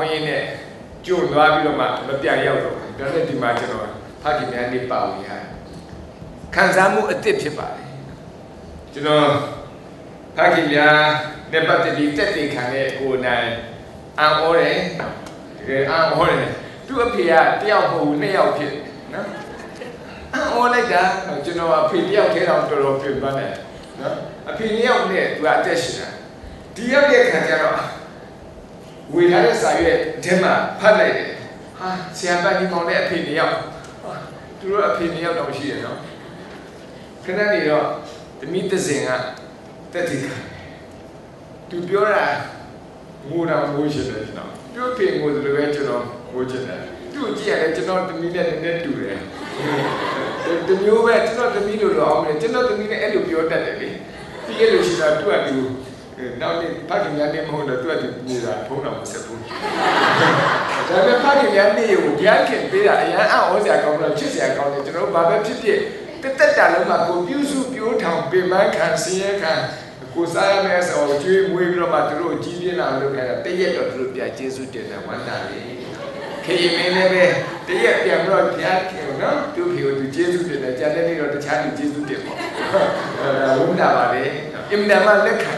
တရားဟောရင်းနဲ့ကြို့သွားပြီးတော့မှမပြန်ရောက်တော့ဘူးဒါနဲ့ဒီမှာကျွန်တော်ဖခင်များနေပါဝင်ရတယ်ခံစားမှုအစ်စ်ဖြစ်ပါတယ်ကျွန်တော်ဖခင်များနဲ့ပတ်သက်ပြီးတက်တည်ခံတဲ့ကိုယ်နိုင်အံ့ဩတယ်တကယ်အံ့ဩတယ်သူ့အဖေကတယောက်မဟုတ်ဘူးနှစ်ယောက်ဖြစ်နော်အံ့ဩလိုက်တာကျွန်တော်အဖေတယောက်ထဲတော့တော်တော်ပြင်ပန်းတယ်နော်အဖေနှစ်ယောက်နဲ့သူကအသက်ရှင်တာဒီရောက်ရဲ့ခံကြတော့ ဝေထားတဲ့စာရွက်အထဲမှာဖတ်လိုက်တယ်ဟာဆရာပန်းဒီမောင်နဲ့အဖေနှစ်ယောက်သူတို့အဖေနှစ်ယောက်တော့ရှိရနော်ခဏနေတော့သမီးသဇင်ကတက်တည်ခံသူပြောတာငိုတာငိုရှင်တယ်ကျွန်တော်ပြောပြငိုတယ်လို့ပဲကျွန်တော်ငိုချင်တယ်သူ့ကြည့်ရတယ်ကျွန်တော်သမီးနဲ့နည်းနည်းတူတယ်တမျိုးပဲကျွန်တော်သမီးလိုလိုအောင်တယ်ကျွန်တော်သမီးနဲ့အဲ့လိုပြောတတ်တယ်လေပြီးရလို့ရှိတာသူ့အတူ နောက်နေ့ဖခင်များနေမဟုတ်တော့သူ့အတူနေတာဖုံးတော်မဆက်ဘူးဒါပေမဲ့ဖခင်များနေကိုဘုရားခင်ပေးတာအရန်အော့စရာကောင်းတော့ချစ်စရာကောင်းတယ်ကျွန်တော်ဘာပဲဖြစ်ဖြစ်တက်တက်တာလုံးမှာကိုပြုစုပြိုးထောင်ပင်ပန်းခံစင်းရဲခံကိုစားရမယ်ဆိုတော့ကျွေးမွေးပြီးတော့မှသူတို့ကြီးပြင်းလာလို့ခဲ့တာတရက်တော့သူတို့ပြကျေးဇူးတင်တယ်ဝမ်းသာလေခေယမင်းလည်းပဲတရက်ပြန်ပြီးတော့ဘုရားခင်နော်သူ့ဖေကိုသူကျေးဇူးတင်တယ်ကြတဲ့နေ့တော့တခြားလူကျေးဇူးတင်ပေါ့အဲဝမ်းသာပါလေအင်မတန်မှလက်ခံ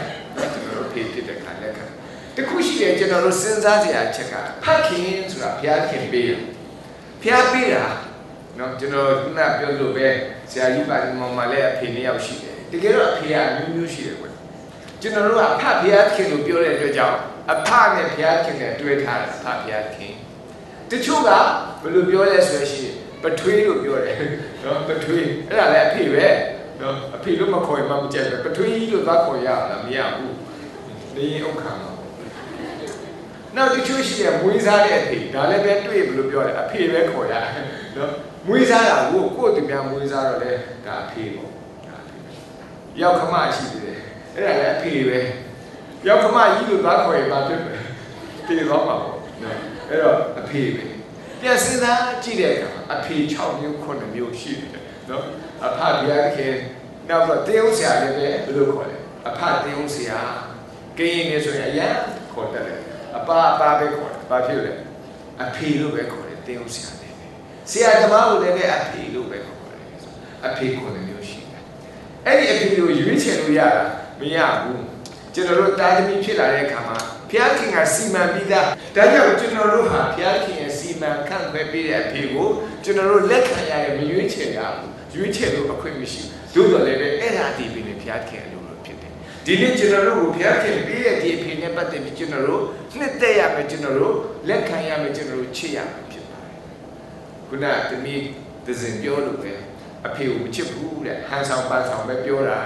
ကျွန်တော်တို့ဖေဖြစ်တဲ့ခါလက်ခံ တခုရှိတယ်ကျွန်တော်တို့စဉ်းစားကြရအချက်ကဖခင်ဆိုတာဘုရားခင်ပေးတယ်ဘုရားပေးတာနော်ကျွန်တော်ခုနပြောလို့ပဲဆရာကြီးပါဒီမောင်မလည်းအဖေနှစ်ယောက်ရှိတယ်တကယ်တော့အဖေကအမျိုးမျိုးရှိတယ်ကွကျွန်တော်တို့ကအဖဘုရားခင်လို့ပြောတဲ့အတွက်ကြောင့်အဖနဲ့ဘုရားခင်နဲ့တွဲထားတာအဖဘုရားခင်တချို့ကဘယ်လိုပြောလဲဆိုရင်ပထွေးလို့ပြောတယ်နော်ပထွေးအဲ့ဒါလည်းအဖေပဲနော်အဖေလို့မခေါ်ရင်မမကြိုက်ဘူးပထွေးကြီးလို့သွားခေါ်ရတာမရဘူးနေရင်ဥက္ခာမှာ နောက်တချို့ရှိတယ်မွေးစားတဲ့အဖေဒါလည်းပဲတွေ့ဘယ်လိုပြောလဲအဖေပဲခေါ်ရတယ်နော်မွေးစားတာကိုကိုယ့်သူများမွေးစားတော့လေဒါအဖေပေါ့ဒါအဖေရောက်ခမရှိသေးတယ်အဲ့ဒါလည်းအဖေပဲရောက်ခမကြီးလို့သွားခေါ်ရင်ဘာဖြစ်လဲတည်သွားမှာပေါ့နော်အဲ့တော့အဖေပဲပြန်စဉ်းစားကြည့်တဲ့အခါအဖေ6မျိုး9မျိုးရှိတယ်နော်အဖဘုရားခင်နောက်တော့တင်းဦးဆရာလည်းပဲဘယ်လိုခေါ်လဲအဖတင်းဦးဆရာကရင်နေဆိုရင်အရန်ခေါ်တတ်တယ် အပအပပဲခေါ်တယ်ဘာဖြစ်လဲအဖေလို့ပဲခေါ်တယ်တင်းဦးဆရာလည်းဆရာသမားကိုလည်းအဖေလို့ပဲခေါ်တယ်အဖေ9မျိုးရှိတယ်အဲ့ဒီအဖေကိုရွေးချယ်လို့ရတာမရဘူးကျွန်တော်တို့တာသမီဖြစ်လာတဲ့အခါမှာဘုရားခင်ကစီမံပြီးသားဒါကြောင့်ကျွန်တော်တို့ဟာဘုရားခင်ရဲ့စီမံခန့်ခွဲပေးတဲ့အဖေကိုကျွန်တော်တို့လက်ခံရရင်မရွေးချယ်ရဘူးရွေးချယ်လို့အခွင့်မရှိဘူးသို့တော်လည်းပဲအဲ့ဒါဒီပြီးနေဘုရားခင်အလိုလိုဖြစ်တယ် ဒီနေ့ကျွန်တော်တို့ကိုဘုရားခင်ပေးတဲ့ဒီအဖေနဲ့ပတ်သက်ပြီးကျွန်တော်တို့နှစ်သက်ရမယ်ကျွန်တော်တို့လက်ခံရမယ်ကျွန်တော်တို့ချစ်ရမယ်ဖြစ်ပါတယ်ခုနသမီးသဇင်ပြောလို့ပဲအဖေကိုမချစ်ဘူးတဲ့ဟန်ဆောင်ပန်းဆောင်ပဲပြောတာ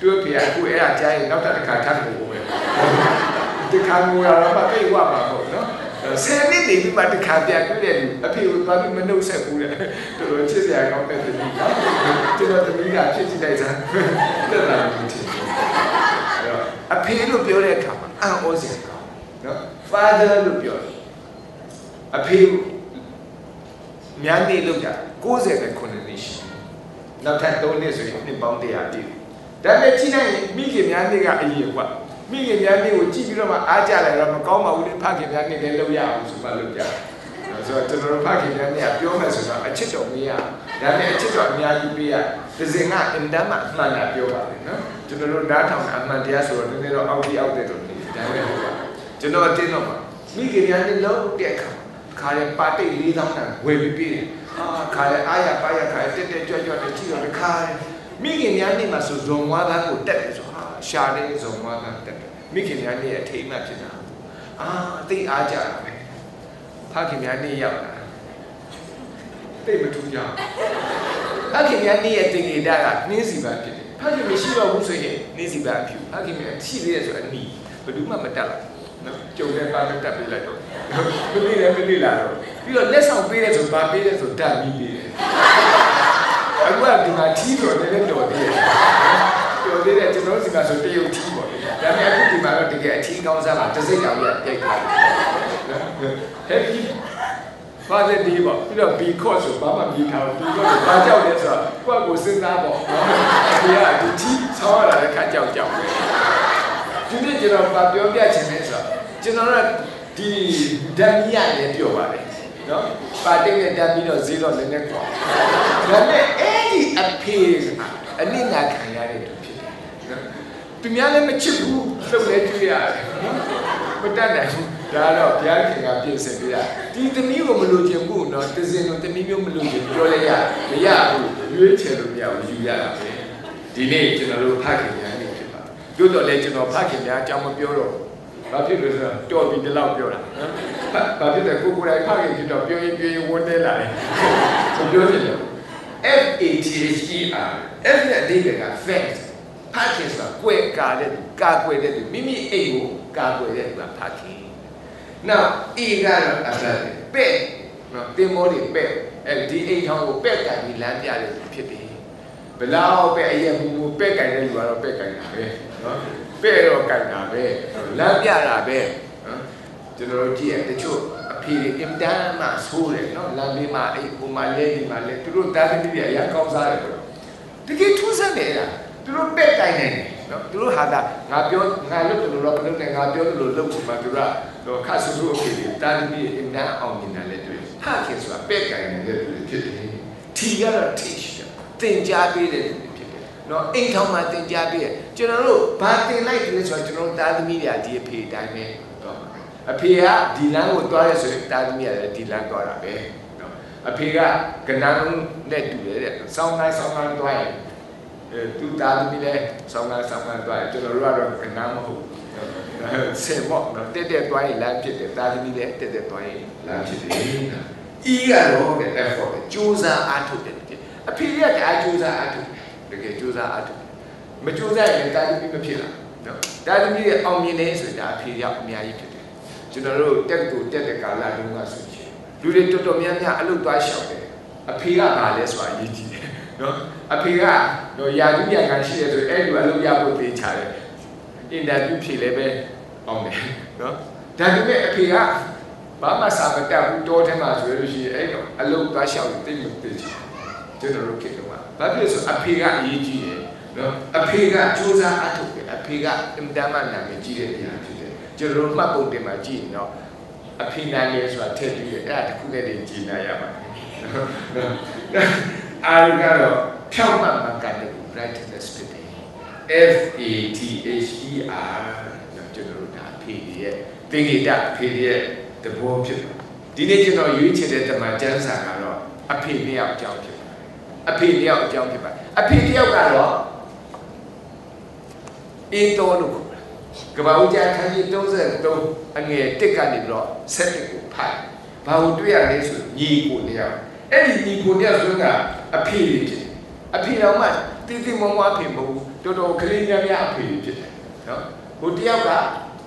သူ့ဖေကအခုအဲ့ဒါကြားရင်နောက်တစ်ခါထပ်လို့ပဲဒီခါငိုရတော့မပြေဝပါဘူးနော်ဆယ်နှစ်နေပြီးမှတစ်ခါပြန်တွေ့တယ်အဖေကိုသွားပြီးမနှုတ်ဆက်ဘူးတဲ့တော်တော်ချစ်စရာကောင်းတဲ့တတိနော်ကျွန်တော်တတိကဖြစ်ကြည့်လိုက်စမ်းတက်လာလို့ချစ် အဖေလို့ပြောတဲ့အခါမှာအံ့ဩစရာကောင်းနော် father လို့ပြောတယ်အဖေများနေလို့တာ60ပဲ9နှစ်ရှိနောက်ထပ်3နှစ်ဆိုရင်နှစ်ပေါင်း100ပြည့်ဒါနဲ့ကြည့်လိုက်ရင်မိခင်များနေကအရင်ကွာမိခင်များနေကိုကြည့်ပြီးတော့မှအားကြလိုက်တော့မကောင်းပါဘူးလေဖခင်များနေလည်းလုပ်ရအောင်ဆိုမှလုပ်ကြဆိုတော့ကျွန်တော်တို့ဖခင်များနေကပြောမယ်ဆိုတော့အချစ်တော်မရဒါနဲ့အချစ်တော်အများကြီးပေးရ ဒဇင်ကအင်တမ်းမှအမှန်တာပြောပါလေနော်ကျွန်တော်တို့ဓာတ်ထောင်အမှန်တရားဆိုတော့နည်းနည်းတော့အောက်ကြီးအောက်တဲ့တော့နေဒါပဲဟုတ်ပါကျွန်တော်အတင်းတော့မှာမိခင်များနေလုံးတဲ့အခါခါရပါတိတ်၄000တန်ဝယ်ပြီးပြီးတယ်အာခါရအားရပါရခါရတက်တက်ကြွကြွနဲ့ကြည့်တော့ခါရမိခင်များနေမှာဆိုဇုံဝါးသားကိုတက်တယ်ဆိုဟာရှာတဲ့ဇုံဝါးသားတက်တယ်မိခင်များနေအထိမ်းမှဖြစ်တာအာသိအားကြတာပဲဖခင်များနေရောက် လာသိမထူးကြဖခင်များနေရဲ့တင်ကြတာကနှင်းစီပန်းဖြစ်တယ်ဖခင်မရှိတော့ဘူးဆိုရင်နှင်းစီပန်းအဖြူဖခင်များရှိသေးတယ်ဆိုအနီးဘယ်သူမှမတက်လာနော်ကြုံတဲ့ပါမတက်ပေးလိုက်တော့မသိလည်းမသိလာတော့ပြီးတော့လက်ဆောင်ပေးတယ်ဆိုပါပေးတယ်ဆိုဓာတ်ပြီးပေးတယ်အခုကဒီမှာထီးတော့လည်းတော်သေးတယ်တော်သေးသေးတယ်ကျွန်တော်စီမှာဆိုတရုတ်ထီးပေါ့လေဒါပေမဲ့အခုဒီမှာတော့တကယ်အထီးကောင်းစားမှာတစ်စိတ်တောင်ရပြိုက်ထားတယ်နော်ဟဲ့ဒီ ဘာလဲဒီပေါ့ပြီးတော့ because ဆိုဘာမှမပြီးထားဘူး because ဘာကြောက်လဲဆိုတော့ကိုယ့်ကိုစဉ်းစားပေါ့နော်ဒီကဒီထီးဆောင်းရတာလည်းခါကြောက်ကြောက်ပဲဒီနေ့ကျွန်တော်ဗာပြောပြချင်တယ်ဆိုတော့ကျွန်တော်ကဒီဓာတ်မီရလည်းပြောပါတယ်နော်ပါတိတ်နဲ့ဓာတ်မီတော့0လည်းနဲ့ပေါ့ဒါနဲ့အဲ့ဒီအဖေကအနစ်နာခံရတဲ့သူဖြစ်တယ်နော်သူများလည်းမချစ်ဘူးလှုပ်လဲတွေ့ရတယ်နော်မတတ်နိုင်ဘူး ဒါတော့ဘုရားခင်ကပြင်ဆင်ပေးတာဒီသမီးကိုမလို့ခြင်းဘူးနော်တစင်တို့သမီးမျိုးမလို့ခြင်းပြောလဲရမရဘူးရွေးချယ်လို့မရဘူးယူရတာပဲဒီနေ့ကျွန်တော်တို့ဖခင်များနေဖြစ်ပါတို့တော့လဲကျွန်တော်ဖခင်များအကြောင်းမပြောတော့ဘာဖြစ်လို့ဆိုတော့တော်ပြီဒီလောက်ပြောတာနော်ဘာဖြစ်လဲကိုကိုယ်တိုင်ဖခင်ဖြစ်တော့ပြောရင်ပြောရင်ဝန်းနေလာတယ်မပြောချင်ဘူး F A T H E R F နဲ့အဓိပ္ပာယ်က fact ဖခင်ဆိုတာကွယ်ကာတဲ့သူကာကွယ်တဲ့သူမိမိအိမ်ကိုကာကွယ်တဲ့သူကဖခင် now E ကတော့အဆက်ပဲ့နော်တင်မောတွေပဲ့အဲဒီအိမ်ထောင်ကိုပဲ့ကန်ပြီးလမ်းပြတဲ့သူဖြစ်တယ်ဘလောက်ပဲအရက်မူမူပဲ့ကန်တဲ့လူကတော့ပဲ့ကန်တာပဲနော်ပဲ့တော့ကန်တာပဲလမ်းပြတာပဲနော်ကျွန်တော်တို့ကြည့်ရတချို့အဖေတွေအင်တန်မှဆိုးတယ်နော်လမ်းလေးမှာအဲ့ဟိုမှာလဲဒီမှာလဲသူတို့တားသမီးတွေအရန်ကောင်းစားတယ်လို့တကယ်ထူးဆန်းတယ်လားသူတို့ပဲ့ကန်နေတယ် နော်သူတို့ဟာတာငါပြောငါလုပ်တယ်လို့တော့မလုပ်နဲ့ငါပြောတယ်လို့လုပ်ချင်မှသူကတော့ခါဆူဆူအဖေတွေတားသမီးတွေအင်တန်အောင်မြင်တယ်လေတွေ့ဖခင်ဆိုတာပဲ့ကန်နေတဲ့သူတွေဖြစ်တယ်ထီကတော့ teach တင်ကြားပေးတဲ့သူတွေဖြစ်တယ်နော်အိမ်ထောင်မှာတင်ကြားပေးရကျွန်တော်တို့ဘာတင်လိုက်တယ်လဲဆိုတော့ကျွန်တော်တားသမီးတွေဒီအဖေအတိုင်းပဲတော့အဖေကဒီလမ်းကိုတွားရဆိုရင်တားသမီးကလည်းဒီလမ်းတွားတာပဲနော်အဖေကကဏ္ဍနဲ့တူတယ်တဲ့စောင်းတိုင်းစောင်းတိုင်းတွားရင် အဲသူတားသမီးလည်းစောင်းတိုင်းစောင်းတိုင်းတွားရင်ကျွန်တော်တို့ကတော့ကဏ္ဍမဟုတ်ဆင်မော့နော်တက်တက်တွားရင်လမ်းဖြစ်တယ်တားသမီးလည်းတက်တက်တွားရင်လမ်းဖြစ်တယ်ဤကတော့တဲ့ effort ကြိုးစားအားထုတ်တယ်အဖေရတအားကြိုးစားအားထုတ်တကယ်ကြိုးစားအားထုတ်မကြိုးစားရင်တာသမီးမဖြစ်လာနော်တာသမီးရဲ့အောင်မြင်နေဆိုရင်ဒါအဖေရောက်အများကြီးဖြစ်တယ်ကျွန်တော်တို့တက်တူတက်တဲ့ကာလတုန်းကဆိုရင်လူတွေတော်တော်များများအလုပ်သွားရှောက်တယ်အဖေကဘာလဲဆိုတာအရေးကြီးတယ် နော်အဖေကတော့ယာတူပြန်ခံရှိတယ်ဆိုအဲ့ဒီအလုပ်ရဖို့သေးချတယ်အင်တာဗျူးဖြေလဲပဲအောင်တယ်နော်ဒါပေမဲ့အဖေကဘာမှစာမတတ်ဘူးတောထဲမှာဆိုလို့ရှိရင်အဲ့တော့အလုပ်သွားရှောက်ရင်သိမသိချင်ကျွန်တော်တို့ခေတ်ကဘာဖြစ်လို့ဆိုအဖေကအရေးကြီးတယ်နော်အဖေကစူးစမ်းအထုတ်တယ်အဖေကအင်တမ်းမှနာမည်ကြီးတဲ့အရာဖြစ်တယ်ကျွန်တော်တို့မှတ်ပုံတင်မှာကြည့်ရင်တော့အဖေနာမည်ဆိုတာထည့်ပြီးတယ်အဲ့ဒါတခုနဲ့တည်းကြည်နာရပါတယ် အာရကတော့ဖြောင့်မတ်မှန်ကန်တဲ့ brightness ဖြစ်တယ် F A T H E R ကျွန်တော်တို့ဒါအဖေရဲ့သင်္ကေတအဖေရဲ့သဘောဖြစ်တယ်ဒီနေ့ကျွန်တော်ရွေးချယ်တဲ့တမန်ကျမ်းစာကတော့အဖေနှစ်ယောက်အကြောင်းဖြစ်အဖေတယောက်အကြောင်းဖြစ်ပါအဖေတယောက်ကတော့အေးတော်လို့ကဘာဦးကျခန်းကြီး33အငယ်1ကနေပြီးတော့7ကိုဖတ်ဘာလို့တွေ့ရလဲဆိုညီကိုတယောက် အဲ့ဒီညီကိုတယောက်ဆိုကအဖေဖြစ်အဖေတော်မှတီးတီးမွားမွားဖေမဟုတ်ဘူးတော်တော်ကလေးများများအဖေဖြစ်တယ်နော်ဟိုတယောက်က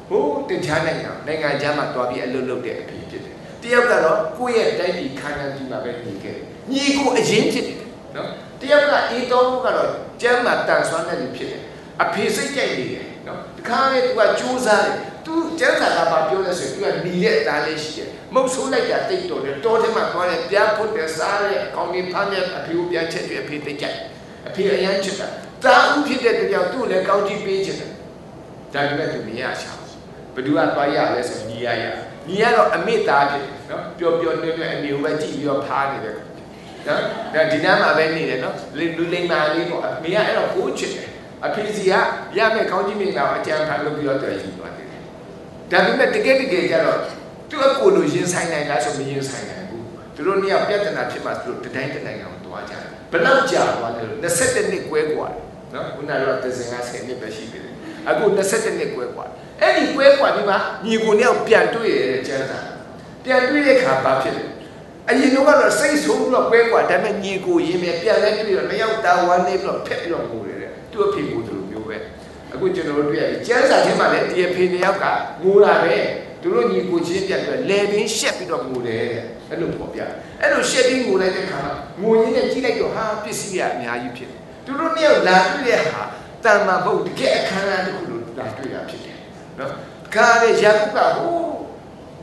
ဟိုတင်ချားနိုင်ငံနိုင်ငံခြားမှာတွားပြီးအလုပ်လုပ်တဲ့အဖေဖြစ်တယ်တယောက်ကတော့ကိုယ့်ရဲ့တိုင်းပြည်ခန္ဓာကြီးမှာပဲနေခဲ့တယ်ညီကိုအရင်ဖြစ်တယ်နော်တယောက်ကအေးတော်မှုကတော့ကျမ်းမှာတန်ဆွမ်းတဲ့လူဖြစ်တယ်အဖေစိတ်ကြိုက်နေတယ်နော်တခါလေ तू ကကြိုးစားတယ် သူကျန်းစာကပါပြောလဲဆိုရင်သူကหนีတဲ့အသားလေးရှိတယ်မုတ်ဆိုးလိုက်တာတိတ်တော်တယ်တော်ထဲမှာသွားတယ်ပြားဖွတ်တယ်စားတယ်အကောင်ကြီးဖမ်းတယ်အဖေကိုပြန်ချက်တယ်အဖေတိတ်ကြိုက်အဖေအရန်ချစ်တာတာဥဖြစ်တဲ့တရားသူ့လည်းကောင်းကြီးပေးချင်တယ်ဒါပေမဲ့သူမရရှာဘူးဘသူကသွားရလဲဆိုညီရရညီရတော့အမေသားဖြစ်နော်ပျော်ပျော်နွဲ့နွဲ့အမေကိုပဲကြည့်ပြီးတော့ဖားနေတယ်နော်ဒါဒီနားမှာပဲနေတယ်နော်လူလိမ္မာလေးပေါ့အမေကအဲ့တော့ကိုးချစ်တယ်အဖေစီကရမယ်ကောင်းကြီးမိန်းမကိုအကြံဖန်လုပ်ပြီးတော့တွေ့ယူသွားတယ် ဒါပေမဲ့တကယ်တကယ်ကျတော့သူ့အကိုလိုရင်ဆိုင်နိုင်လားဆိုမရင်ဆိုင်နိုင်ဘူးသူတို့နှစ်ယောက်ပြဿနာဖြစ်မှသူတို့တတိုင်းတနိုင်ငံကိုတွားကြတယ်ဘယ်တော့ကြာသွားလဲ22နှစ်ကွဲกว่าနော်ခုနကတော့တစင်က10နှစ်ပဲရှိသေးတယ်အခု22နှစ်ကွဲกว่าအဲ့ဒီကွဲกว่าဒီမှာညီကိုနှစ်ယောက်ပြန်တွေ့ရတဲ့ကျမ်းစာပြန်တွေ့တဲ့ခါဘာဖြစ်လဲအရင်ကတော့စိတ်ဆိုးပြီးတော့ကွဲกว่าဒါပေမဲ့ညီကိုရင်းမြပြန်လဲပြီးတော့နှစ်ယောက်တာဝမ်းနေပြီးတော့ဖက်ပြီးတော့ငိုတယ်တဲ့သူ့အဖေကိုသူလိုမျိုးပဲ အခုကျွန်တော်တို့တွေ့ရတယ်ကျမ်းစာထဲမှာလည်းဒီအဖေနှစ်ယောက်ကငိုတာပဲသူတို့ညီကိုချင်းပြတ်ပြီးလေပင်ရှက်ပြီးတော့ငိုတယ်အဲ့လိုပေါ့ဗျအဲ့လိုရှက်ပြီးငိုလိုက်တဲ့ခါမှာငိုရင်းနဲ့ကြီးလိုက်တော့ဟာပစ္စည်းရအများကြီးဖြစ်တယ်သူတို့နှစ်ယောက်လာတွေ့တဲ့ဟာတန်မာမဟုတ်တကယ်အခမ်းအနားတစ်ခုလို့လာတွေ့ရဖြစ်တယ်နော်ခါတဲ့ယာကုပ်ကဟို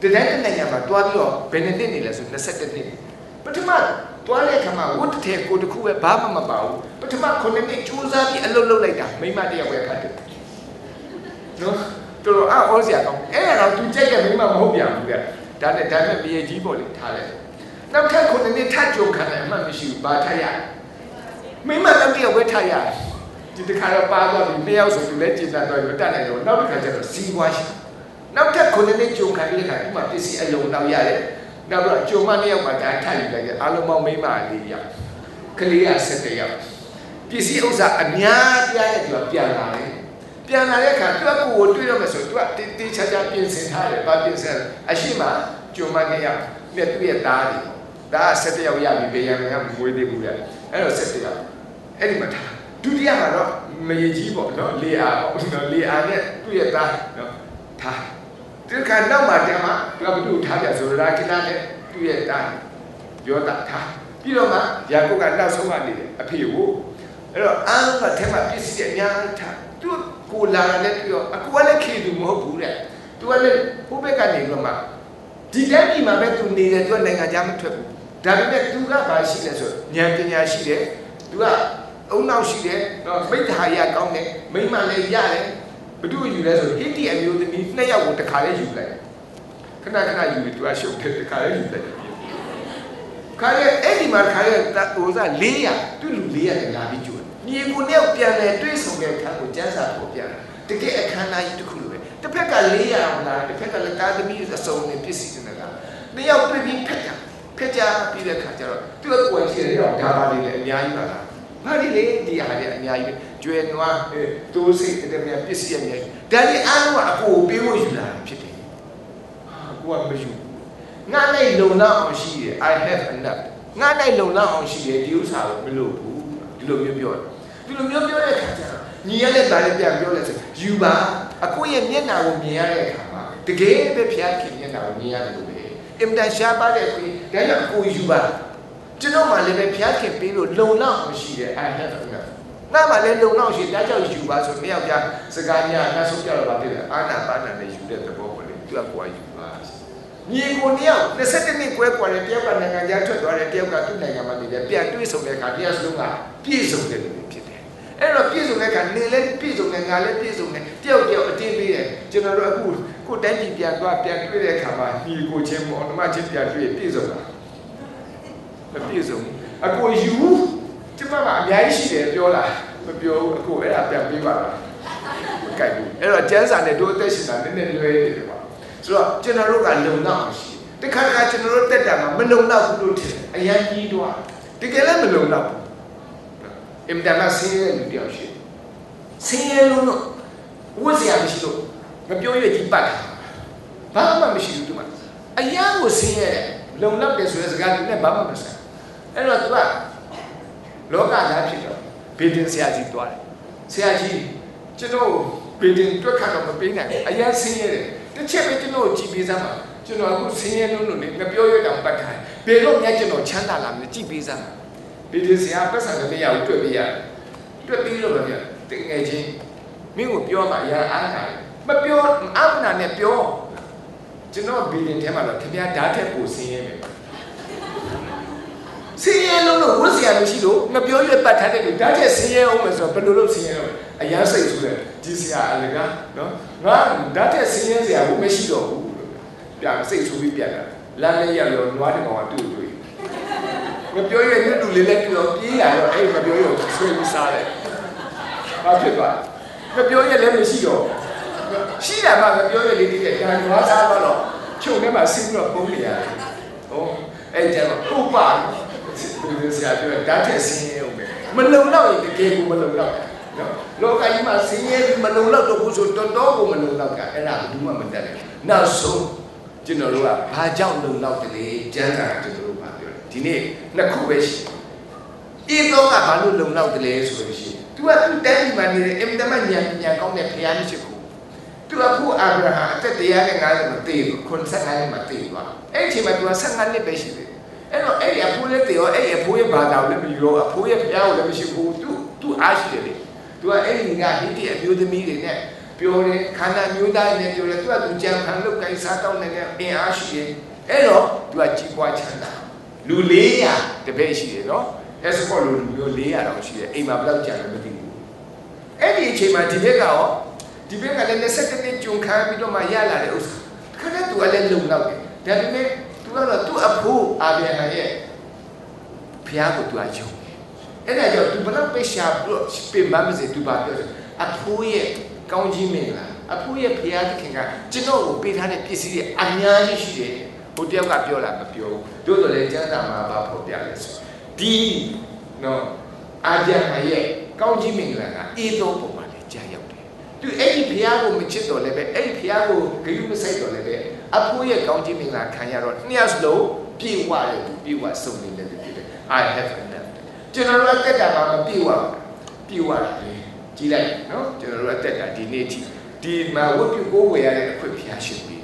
တတိုင်းတဲ့နိုင်ငံမှာတွားပြီးတော့ဘယ်နှစ်နှစ်နေလဲဆို21နှစ်ပထမတွားတဲ့အခါမှာဝတ်တဲ့ကိုတစ်ခုပဲဘာမှမပါဘူးပထမ9နှစ်ကြိုးစားပြီးအလုပ်လုပ်လိုက်တာမိမတယောက်ပဲဖတ်တယ် နော်တော်တော်အော်စရာကောင်းအဲ့ဒါတော့သူကြိုက်တဲ့မိမမဟုတ်ပြန်ဘူးကဒါနဲ့ဒါနဲ့မြေကြီးပေါ်လေထားလိုက်နောက်ထပ်9နှစ်ထပ်ကြုံခံတယ်အမှတ်မရှိဘူးဘာထပ်ရမိမလည်းတယောက်ပဲထပ်ရတယ်ဒီတစ်ခါတော့ပါသွားပြီနှစ်ယောက်ဆိုသူလည်းကျင်တာတော့တတ်နိုင်တော့နောက်တစ်ခါကျတော့စီးပွားရှိနောက်ထပ်ခုနှစ်နှစ်ကြုံခံပြီးတဲ့ခါဒီမှာပစ္စည်းအလုံးတော့ရတယ်နောက်တော့ကြုံမနှစ်ယောက်မှဒါထိုက်ယူလိုက်တယ်အားလုံးပေါင်းမိမလေးယောက်ကလေးက7ယောက်ပစ္စည်းဥစ္စာအများပြားတဲ့သူကပြန်လာတယ် ပြန်လာတဲ့အခါသူကကိုယ်ကိုတွေ့တော့မယ်ဆိုသူကတင်းတင်းချာချာပြင်ဆင်ထားတယ်ဗာပြင်ဆင်အရှိမကြုံမနှစ်ယောက်နဲ့သူ့ရဲ့သားတွေဒါက7ယောက်ရပြီဘေးရံကမွေးသေးဘူးလေအဲ့တော့7ယောက်အဲ့ဒီမှာထားဒုတိယမှာတော့မရေကြီးပေါ့နော်လေအားပေါ့နော်လေအားနဲ့သူ့ရဲ့သားနော်ထားဒီခါနောက်မှာတည်းမှာသူကဘုသူ့ထားပြဆိုရာကိနာနဲ့သူ့ရဲ့သားပြောတာထားပြီးတော့မှယာကုပ်ကနောက်ဆုံးကနေတယ်အဖေကိုအဲ့တော့အားလုံးကထဲမှာပြည့်စည်တဲ့အများထားသူ ကိုလာတဲ့ပြီးတော့အကူကလည်းခေသူမဟုတ်ဘူးတဲ့သူကလည်းဟိုဘက်ကနေတော့မှဒီတိုင်းဒီမှာပဲသူနေတယ်သူကနိုင်ငံခြားမထွက်ဘူးဒါပေမဲ့သူကဘာရှိလဲဆိုဉာဏ်ပညာရှိတယ်သူကအုံနောက်ရှိတယ်နော်မိတ္တဟာရကောင်းတယ်မိမလည်းရတယ်ဘသူယူလဲဆိုဟိတိအမျိုးသမီးနှစ်ယောက်ကိုတခါလေးယူလိုက်ခဏခဏယူပြီးသူကရှုပ်တယ်တခါလေးယူလိုက်ခါရဲအဲ့ဒီမှာခါရဲဟိုစား400သူ့လူ400နဲ့လာပြီးကျူတယ် ညီကိုနှစ်ယောက်ပြန်လဲတွေးဆုံတဲ့အခါကိုကျန်းစာပေါ်ပြန်တကယ်အခမ်းအနားကြီးတစ်ခုလိုပဲတစ်ဖက်က400အောင်လာတစ်ဖက်ကလည်းတာသမီးအစုံနဲ့ပြည့်စည်နေတာနှစ်ယောက်တွေ့ပြီးဖက်ကြဖက်ကြပြီးတဲ့ခါကျတော့သူ့ကိုယ်ရှိတဲ့တော့ဒါပါလေးလည်းအများကြီးပါလားဘာဒီလေဒီဟာတွေအများကြီးပဲကျွဲနွားတိုးစိတ်တဲ့များပစ္စည်းအများကြီးဒါတွေအားလုံးကအကိုပေးဖို့ယူလာတာဖြစ်တယ်ဟာကိုကမယူငါနဲ့လုံလောက်အောင်ရှိတယ် I have enough ငါနဲ့လုံလောက်အောင်ရှိတယ်ဒီဥစ္စာကိုမလို့ဘူးဒီလိုမျိုးပြောတယ် ဒီလိုမျိုးပြောတဲ့အခါကျတော့ညီရတဲ့သားလေးပြန်ပြောလဲဆိုယူပါအကိုရဲ့မျက်နှာကိုမြင်ရတဲ့အခါမှာတကယ်ပဲဖျားခင်မျက်နှာကိုမြင်ရတယ်လို့ပဲအင်တန်ရှားပါတဲ့ခွေးဒါကြောင့်အကိုယူပါကျွန်တော်မှလည်းပဲဖျားခင်ပေးလို့လုံလောက်အောင်ရှိတယ် I have enough ငါမှလည်းလုံလောက်ရှိဒါကြောင့်ယူပါဆိုမြောက်ပြစကားများနှဆုံးကြတော့ပါသေးတယ်အာနာပါနာနဲ့ယူတဲ့သဘောပေါ့လေသူကကိုယ်ယူပါညီကိုတယောက်22နှစ်ကွဲကွာတယ်တယောက်ကနိုင်ငံခြားထွက်သွားတယ်တယောက်ကသူ့နိုင်ငံမှာနေတယ်ပြန်တွေ့ဆုံတဲ့အခါတရားစလုံးကပြည့်စုံတယ်လို့ဖြစ်တယ် အဲ့တော့ပြည့်စုံတဲ့အခါနေလဲပြည့်စုံတယ်ငါလည်းပြည့်စုံတယ်တယောက်တယောက်အတင်းပေးတယ်ကျွန်တော်တို့အခုကိုတိုင်းပြည်ပြန်သွားပြန်တွေ့တဲ့အခါမှာညီကိုချင်းမောင်နှမချင်းပြန်တွေ့ပြည့်စုံတာမပြည့်စုံအကိုယူကျမကအများကြီးရှိတယ်ပြောလားမပြောဘူးအကိုအဲ့ဒါပြန်ပေးပါလားမကြိုက်ဘူးအဲ့တော့ကျန်းစာနဲ့တို့အသက်ရှင်တာနည်းနည်းလွဲနေတယ်ပါဆိုတော့ကျွန်တော်တို့ကလုံလောက်အောင်ရှိတခါတခါကျွန်တော်တို့တက်တာမှာမလုံလောက်ဘူးလို့ထင်အရင်ကြီးတော့တကယ်လည်းမလုံလောက်ဘူး အင်တာနက်ဆင်းရဲလူတယောက်ရှိဆင်းရဲလို့ဝတ်စရာမရှိလို့မပြောရကြီးပတ်ဘာမှမရှိဘူးသူမအရန်ကိုဆင်းရဲလုံလောက်တယ်ဆိုတဲ့စကားတွေနဲ့ဘာမှမဆိုင်အဲ့တော့သူကလောကသားဖြစ်တော့ဘေဒင်ဆရာကြီးတွားတယ်ဆရာကြီးကျွန်တော်ဘေဒင်တွက်ခါတော့မပေးနိုင်ဘူးအရန်ဆင်းရဲတယ်တစ်ချက်ပဲကျွန်တော်ကြည်ပေးစမ်းပါကျွန်တော်အခုဆင်းရဲလုံးလို့လေငပြောရတောင်ပတ်ထားဘယ်တော့မှကျွန်တော်ချမ်းသာလာမလဲကြည်ပေးစမ်းပါ ဘေဒင်ဆရာပတ်စံလည်းမရဘူးတွေ့ပေးရတယ်တွေ့ပြီးတော့ဗျာတကယ်ချင်းမင်းကိုပြောမှအရာအားနာတယ်မပြောအမနာနဲ့ပြောကျွန်တော်ဘေဒင်ထဲမှာတော့ခင်ဗျားဓာတ်ထက်ပိုဆင်းရဲမယ်ဆင်းရဲလုံးလို့ဝတ်စရာမရှိလို့ငပြောရွက်ပတ်ထားတဲ့လူဓာတ်ထက်ဆင်းရဲအောင်မယ်ဆိုတော့ဘယ်လိုလုပ်ဆင်းရဲတော့အရာစိတ်ဆိုတဲ့ဒီဆရာအလကားနော်ငါဓာတ်ထက်ဆင်းရဲစရာဘူးမရှိတော့ဘူးပြန်စိတ်ဆိုပြီးပြန်လာလမ်းလေးရောက်ရောနွားတကောင်ကတူတူ ငပြောရွက်ညှတူလေးလည်းပြီးတော့ပြေးလာတော့အဲ့ငပြောရွက်ဆွေးပြီးစားတယ်ဘာဖြစ်သွားငပြောရွက်လည်းမရှိတော့ရှိတာမှငပြောရွက်လေးတည်းကဒါနွားစားတော့ချုပ်ထဲမှာဆင်းပြီးတော့ပုံးနေရတယ်ဟောအဲ့ကျတော့ဟုတ်ပါဒီဆရာပြောဓာတ်ထက်ဆင်းရဲအောင်ပဲမလုံတော့ရင်တကယ်ကိုမလုံတော့နော်လောကကြီးမှာဆင်းရဲပြီးမလုံလောက်တော့ဘူးဆိုတော်တော်ကိုမလုံလောက်ကအဲ့ဒါဘူးမှမတတ်တယ်နောက်ဆုံးကျွန်တော်တို့ကဘာကြောင့်လုံလောက်တယ်လဲကျမ်းစာကကျွန်တော်တို့ဘာပြောလဲ ဒီနေ့နှစ်ခုပဲရှိတယ်ဤတော့ကဘာလို့လုံလောက်တယ်လဲဆိုလို့ရှိရင် तू ကသူ့တိုင်းပြည်မှာနေတယ်အင်တမညံညံကောင်းတဲ့ဖခင်ရှိခိုး तू ကခုအာဗြဟံအသက်တရားနဲ့90မှာတည်ခွန်ဆက်90မှာတည်သွားအဲ့ဒီအချိန်မှာ तू က15နှစ်ပဲရှိတယ်အဲ့တော့အဲ့ဒီအဖိုးလေးတည်ရောအဲ့ဒီအဖိုးရဲ့ဘာသာကိုလည်းမယူတော့အဖိုးရဲ့ဖခင်ကိုလည်းမရှိဘူး तू तू အားရှိတယ်လေ သူကအဲ့ဒီကဟိတိအမျိုးသမီးတွေနဲ့ပြောတယ်ခန္ဓာမျိုးသားတွေနဲ့ပြောတယ်သူကသူကြံခံလုပ်ကိုင်စားတောက်နေတဲ့အင်အားရှိတယ်အဲ့တော့သူကကြီးပွားချမ်းသာ လူ400တပည့်ရှိတယ်နော်အဲ့စကောလူလူမျိုး400တောင်ရှိတယ်အိမ်မှာဘယ်လောက်ကြံလဲမသိဘူးအဲ့ဒီအချိန်မှာဒီဘက်ကရောဒီဘက်ကလည်း27နှစ်ကြုံခံပြီးတော့မှရလာတဲ့ဥစ္စာခဏသူကလည်းလုံလောက်တယ်ဒါပေမဲ့သူကတော့သူ့အဖိုးအာဗျာနာရဲ့ဖျားကိုသူကယုံအဲ့ဒါကြောင့်သူဘလောက်ပဲရှာပြီးတော့ပြင်မမစေသူပါပြောတယ်အဖိုးရဲ့ကောင်းကြီးမင်္ဂလာအဖိုးရဲ့ဖျားသခင်ကကျွန်တော်ကိုပေးထားတဲ့ပစ္စည်းတွေအများကြီးရှိတယ် ဟိုတယောက်ကပြောလာမပြောဘူးတို့တော့လေကျမ်းစာမှာဘာဖော်ပြလဲဆိုဒီနော်အာဂျာရဲ့ကောင်းကြီးမင်္ဂလာကအေးသောပုံမှာလေကြာရောက်တယ်သူအဲ့ဒီဖျားကိုမချစ်တော်လည်းပဲအဲ့ဒီဖျားကိုဂရုမစိုက်တော်လည်းပဲအဖိုးရဲ့ကောင်းကြီးမင်္ဂလာခံရတော့နှစ်ယောက်စလုံးပြေဝတယ်ပြေဝစုံနေတယ်ဖြစ်တယ် I have enough ကျွန်တော်တို့အသက်တာမှာမပြေဝဘူးပြေဝတာလေကြီးလိုက်နော်ကျွန်တော်တို့အသက်တာဒီနေ့ထိဒီမှာဝတ်ပြုကိုးဝယ်ရတဲ့အခွင့်ဖျားရှင်ပြီ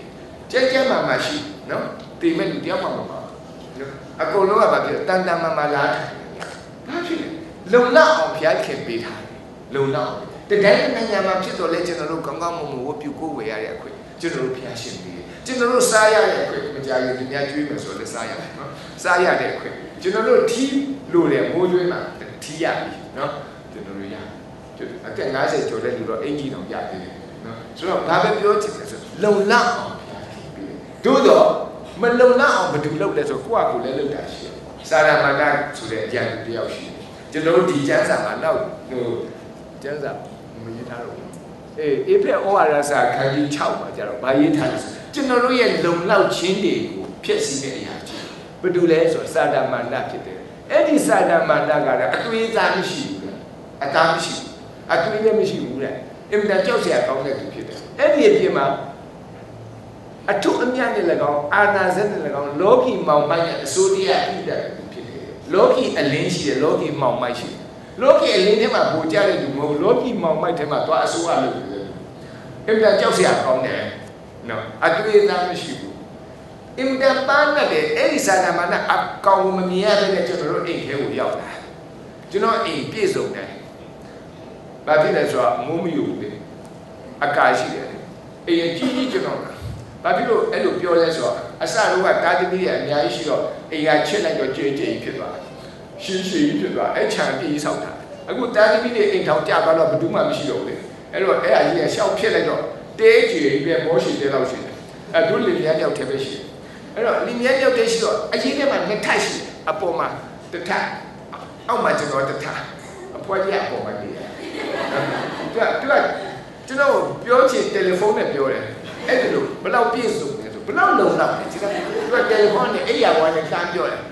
ကြက်ကြက်မှမှရှိနော် တိမဲ့လူတယောက်မှမပါနော်အကုန်လုံးကဘာဖြစ်လဲတန်တန်မှမှလားဘာဖြစ်လဲလုံလောက်အောင်ဖျားခင်ပေးထားတယ်လုံလောက်တတိုင်းနိုင်ငံမှာဖြစ်တော့လဲကျွန်တော်တို့ကောင်းကောင်းမွန်မွန်ဝတ်ပြုကိုးဝယ်ရတဲ့အခွင့်ကျွန်တော်တို့ဖျားရှင်ပြီကျွန်တော်တို့စားရတဲ့အခွင့်မကြရင်ဒီများကျွေးမယ်ဆိုလည်းစားရတယ်နော်စားရတဲ့အခွင့်ကျွန်တော်တို့ထီးလို့တယ်မိုးကျွေးမှာထီးရပြီနော်ကျွန်တော်တို့ရအသက်50ကျော်တဲ့လူတော့အင်ဂျီတောင်ရသေးတယ်နော်ဆိုတော့ဘာပဲပြောချင်လဲဆိုလုံလောက်အောင်ဖျားခင်ပြီတို့တော့ မလုံလောက်အောင်ဘယ်သူလုပ်လဲဆိုကိုယ့်အကူလည်းလုပ်တာရှိတယ်စာရမဏေဆိုတဲ့အကြံတယောက်ရှိတယ်ကျွန်တော်တို့ဒီကျမ်းစာမှာနောက်ဟိုကျမ်းစာမရေးထားတော့ဘူးအေးအေဖက်ဩဝါဒစာခန်းကြီး6မှာကျတော့ဗာရေးထားတယ်ဆိုကျွန်တော်တို့ရဲ့လုံလောက်ခြင်းတွေကိုဖျက်ဆီးတဲ့အရာကြီးဘာတူလဲဆိုစာဒမာနဖြစ်တယ်အဲ့ဒီစာဒမာနကတော့အသွေးသားမရှိဘူးအသားမရှိဘူးအသွေးလည်းမရှိဘူးတဲ့အင်မတန်ကြောက်စရာကောင်းတဲ့သူဖြစ်တယ်အဲ့ဒီအပြင်မှာ အထုအမြတ်နဲ့၎င်းအာနာဇက်နဲ့၎င်းလောကီမောင်မိုက်ရဲ့အစိုးရဣဒတ်ဖြစ်တယ်လောကီအလင်းရှိတယ်လောကီမောင်မိုက်ရှိတယ်လောကီအလင်းထဲမှာပူကြတဲ့သူမဟုတ်လောကီမောင်မိုက်ထဲမှာသွားအစိုးရလုပ်တယ်အင်မတန်ကြောက်စရာကောင်းတယ်နော်အတွေ့အကြုံမရှိဘူးအင်မတန်ပန်းနဲ့အဲ့ဒီစာနာမနာအကောင်မမြင်ရတဲ့ကျွန်တော်တို့အိမ်ထဲကိုရောက်လာကျွန်တော်အိမ်ပြည့်စုံတယ်ဘာဖြစ်လဲဆိုတော့မိုးမယူဘူးလေအကာရှိတယ်အိမ်ကြီးကြီးကျွန်တော် ဘာဖြစ်လို့အဲ့လိုပြောလဲဆိုတော့အစတော့ကတားသမီးတွေအများကြီးရှိတော့အိမ်ကချစ်လိုက်တော့ကြွေကြွေဖြစ်သွားရှင်းရှင်းဖြစ်သွားအဲ့ခြံပြေးဆောက်တာအခုတားသမီးတွေအိမ်ထောင်ကြသွားတော့ဘယ်သူမှမရှိတော့ဘူးလေအဲ့တော့အဲ့အကြီးကရှောက်ဖြစ်လိုက်တော့တဲကြွေပဲမောရှိတဲလောက်ရှိတယ်အဲ့ဒုလင်မြန်းရောက်ထဲပဲရှိတယ်အဲ့တော့လင်မြန်းရောက်တဲရှိတော့အကြီးထဲမှာနှစ်ထပ်ရှိတယ်အပေါ်မှာတစ်ထပ်အောက်မှာကျွန်တော်တစ်ထပ်အဖွားကြီးအပေါ်မှာနေတယ်သူကသူကကျွန်တော်ပြောချင်တယ်လီဖုန်းနဲ့ပြောတယ် အဲ့ဒါလို့ဘယ်လောက်ပြည့်စုံလဲဆိုဘယ်လောက်လုံလောက်လဲကျွန်တော်သူကတယ်လီဖုန်းနဲ့အဲ့ရဝါနဲ့တန်းပြောတယ်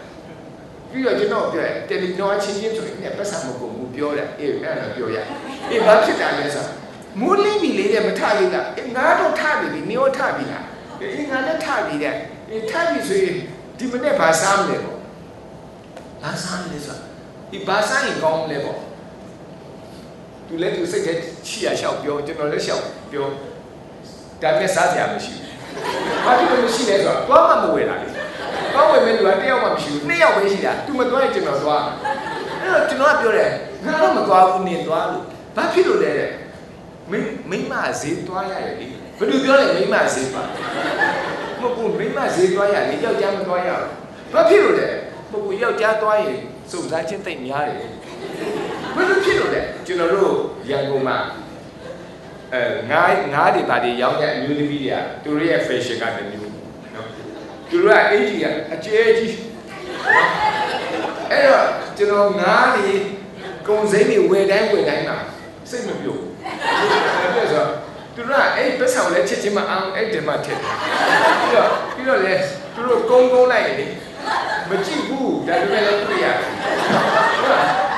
ပြီးတော့ကျွန်တော်ပြောတယ်တယ်လီနော်ချင်းချင်းဆိုရင်ပတ်စံမကုန်ဘူးပြောတယ်အေးအဲ့ဒါပြောရအေးဘာဖြစ်တာလဲဆိုမူးလင်းပြီလေတဲ့မထလေးလားအေးငါတော့ထပြီနေရောထပြီလားအေးငါလည်းထပြီတဲ့အေးထပြီဆိုရင်ဒီမနေ့ဘာစားမလဲပေါ့ဘာစားမလဲဆိုဒီဘာစားရင်ကောင်းမလဲပေါ့သူလည်းသူစိတ်ထဲချီရလျှောက်ပြောကျွန်တော်လည်းလျှောက်ပြော ဒါပြက်စားစရာမရှိဘူးဘာဖြစ်လို့မရှိလဲဆိုတော့သွားမှမဝယ်တာလေသွားဝယ်မဲ့လူကတယောက်မှမရှိဘူးနှစ်ယောက်ပဲရှိတာ तू မသွားရင်ကျွန်တော်သွားအဲ့တော့ကျွန်တော်ကပြောတယ်ငါတော့မသွားဘူးနေသွားလို့ဘာဖြစ်လို့လဲတဲ့မိမိမဈေးသွားရတယ်လေဘယ်သူပြောလဲမိမဈေးပါမဟုတ်ဘူးမိမဈေးသွားရလေယောက်ျားမသွားရဘူးဘာဖြစ်လို့လဲမဟုတ်ဘူးယောက်ျားသွားရင်စုံစားချင်းတိတ်များတယ်ဘယ်လိုဖြစ်လို့လဲကျွန်တော်တို့ရန်ကုန်မှာ အဲငါးငါးတွေဗာတွေရောင်းတဲ့အမျိုးသမီးတွေကသူတို့ရဲ့ fashion ကတမျိုးနော်သူတို့ကအင်ဂျီကအကျဲကြီးအဲ့တော့ကျွန်တော်ငါးတွေကုံစိမ်းတွေဝယ်တိုင်းဝယ်တိုင်းမှာစိတ်မပြုတ်ဘူးအဲ့ဒါဆိုသူတို့ကအဲ့ပတ်ဆောင်လဲချက်ချင်းမအောင်အဲ့ဒီမှာထည့်ပြီးတော့ပြီးတော့လေသူတို့ကုန်းကုန်းလိုက်လေမကြည့်ဘူးဒါပေမဲ့လည်းတွေ့ရတယ်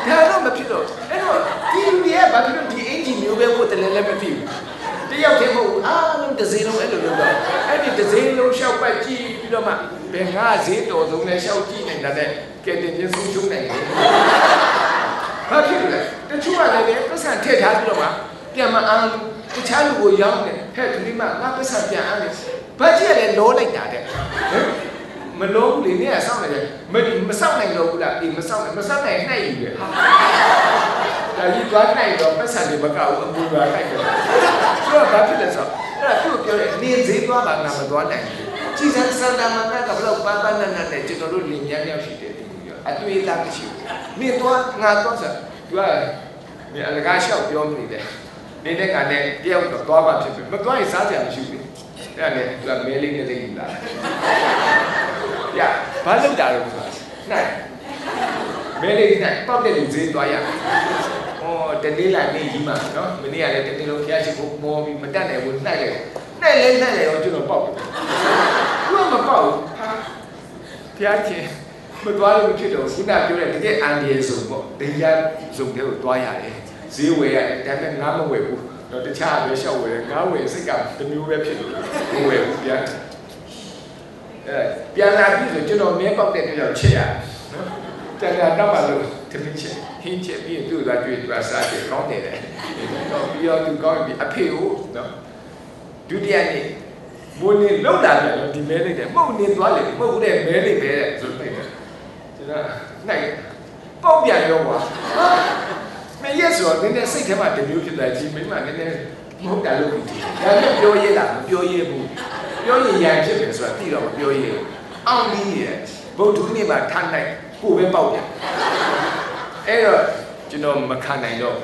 ဒါတော့မဖြစ်တော့အဲ့တော့ဒီလူတွေကဘာဖြစ်လို့ ဒီအင်ဂျီမျိုးပဲဖို့တလဲလည်းမသိဘူးတယောက်တည်းမဟုတ်ဘူးအားလုံးတစ်စင်းလုံးအဲ့လိုလုပ်တော့အဲ့ဒီတစ်စင်းလုံးရှောက်ပတ်ကြည့်ပြီးတော့မှဘယ်ငါဈေးတော်ဆုံးလဲရှောက်ကြည့်နေတာနဲ့ကဲတင်ချင်းဆုံးချုံနိုင်တယ်ဘာဖြစ်လို့လဲတချို့ကလည်းပဲပတ်စံထည့်ထားပြီးတော့မှပြန်မအားတခြားလူကိုရောင်းတယ်ဟဲ့ဒီမှာငါပတ်စံပြန်အားတယ်ဘတ်ကြီးကလည်းလောလိုက်တာတဲ့ဟ မ်မလုံးဘူးလေနေကစောင့်နေတယ်မမစောင့်နိုင်တော့ဘူးလားအေးမစောင့်နိုင်မစောင့်နိုင်နှိုက်ယူတယ်ဟာဒါကြီးသွားနိုင်တော့ပတ်စံတွေမကောက်ဘူးအပူပါနိုင်တယ်ဆိုတော့ဘာဖြစ်လဲဆိုတော့အဲ့ဒါသူ့ကိုပြောတယ်နေဈေးသွားပါငါမသွားနိုင်ဘူးကြည်စံစံတမန်ကဘလို့ပန်းပန်းနက်နက်နဲ့ကျွန်တော်တို့လင်မြန်းရောက်ရှိတယ်ဒီလိုပြောအတွေ့အကြုံမရှိဘူးနေသွားငါသွားဆိုသူကမြေအလကားလျှောက်ပြောနေတယ်နေတဲ့ကနဲ့တယောက်တော့သွားပါဖြစ်ပြီမသွားရင်စားကြမရှိဘူးအဲ့ဒါနဲ့သူကမဲလေးနဲ့လေးယူလာ ပြဘာလုပ်တာလဲဆိုတာနိုင်မဲလေးနိုင်ပောက်တဲ့လူဈေးသွားရဟောတနေ့လာနေကြီးမှာနော်မနေ့ကလည်းတနေ့လုံးဖျားချစ်ဖို့မောပြီးမတက်နိုင်ဘူးနှိုက်လိုက်နှိုက်လဲနှိုက်လဲတော့ကျွန်တော်ပေါက်တယ်သူကမပေါက်ဟာဖျားချစ်မသွားလို့ဖြစ်တော့ခုနပြောတဲ့တကယ်အန်ဒီယေဆုံးပေါ့တရားဆုံးတဲ့ကိုသွားရတယ်ဈေးဝယ်ရတယ်ဒါပေမဲ့ငါမဝယ်ဘူးတော့တခြားပဲရှောက်ဝယ်ငါဝယ်စိတ်ကတမျိုးပဲဖြစ်လို့မဝယ်ဘူးပြန် အဲပြန်လာပြီဆိုကျွန်တော်မြဲပေါက်တဲ့တယောက်ချစ်ရနော်တန်တာတော့မလို့တမင်းချစ်ဟင်းချစ်ပြီးသူ့သွားတွေ့သူကစားတယ်ကောင်းတယ်လေတော့ပြီးတော့သူကောင်းပြီအဖေကိုနော်ဒုတိယနေ့မိုးနေလောက်လာတယ်ဒီမဲလိုက်တယ်မှုတ်နေသွားလေမှုတ်တဲ့မဲလိုက်ပဲဆိုပြီးကျွန်တော်နိုင်ပေါက်ပြန်ရောကွာမရက်ဆိုတော့နည်းနည်းစိတ်ထဲမှာတမျိုးဖြစ်လာကြီးမိမနည်းနည်း မဟုတ်တာလို့ဒီဒါပေမဲ့ပြောရလားမပြောရဘူးပြောရင်ရန်ဖြစ်တယ်ဆိုတာသိတော့မပြောရဘူးအောင်ပြီးရဲ့ဗုဒ္ဓနေ့မှာထားနိုင်ကိုပဲပေါက်ပြန်အဲ့တော့ကျွန်တော်မခံနိုင်တော့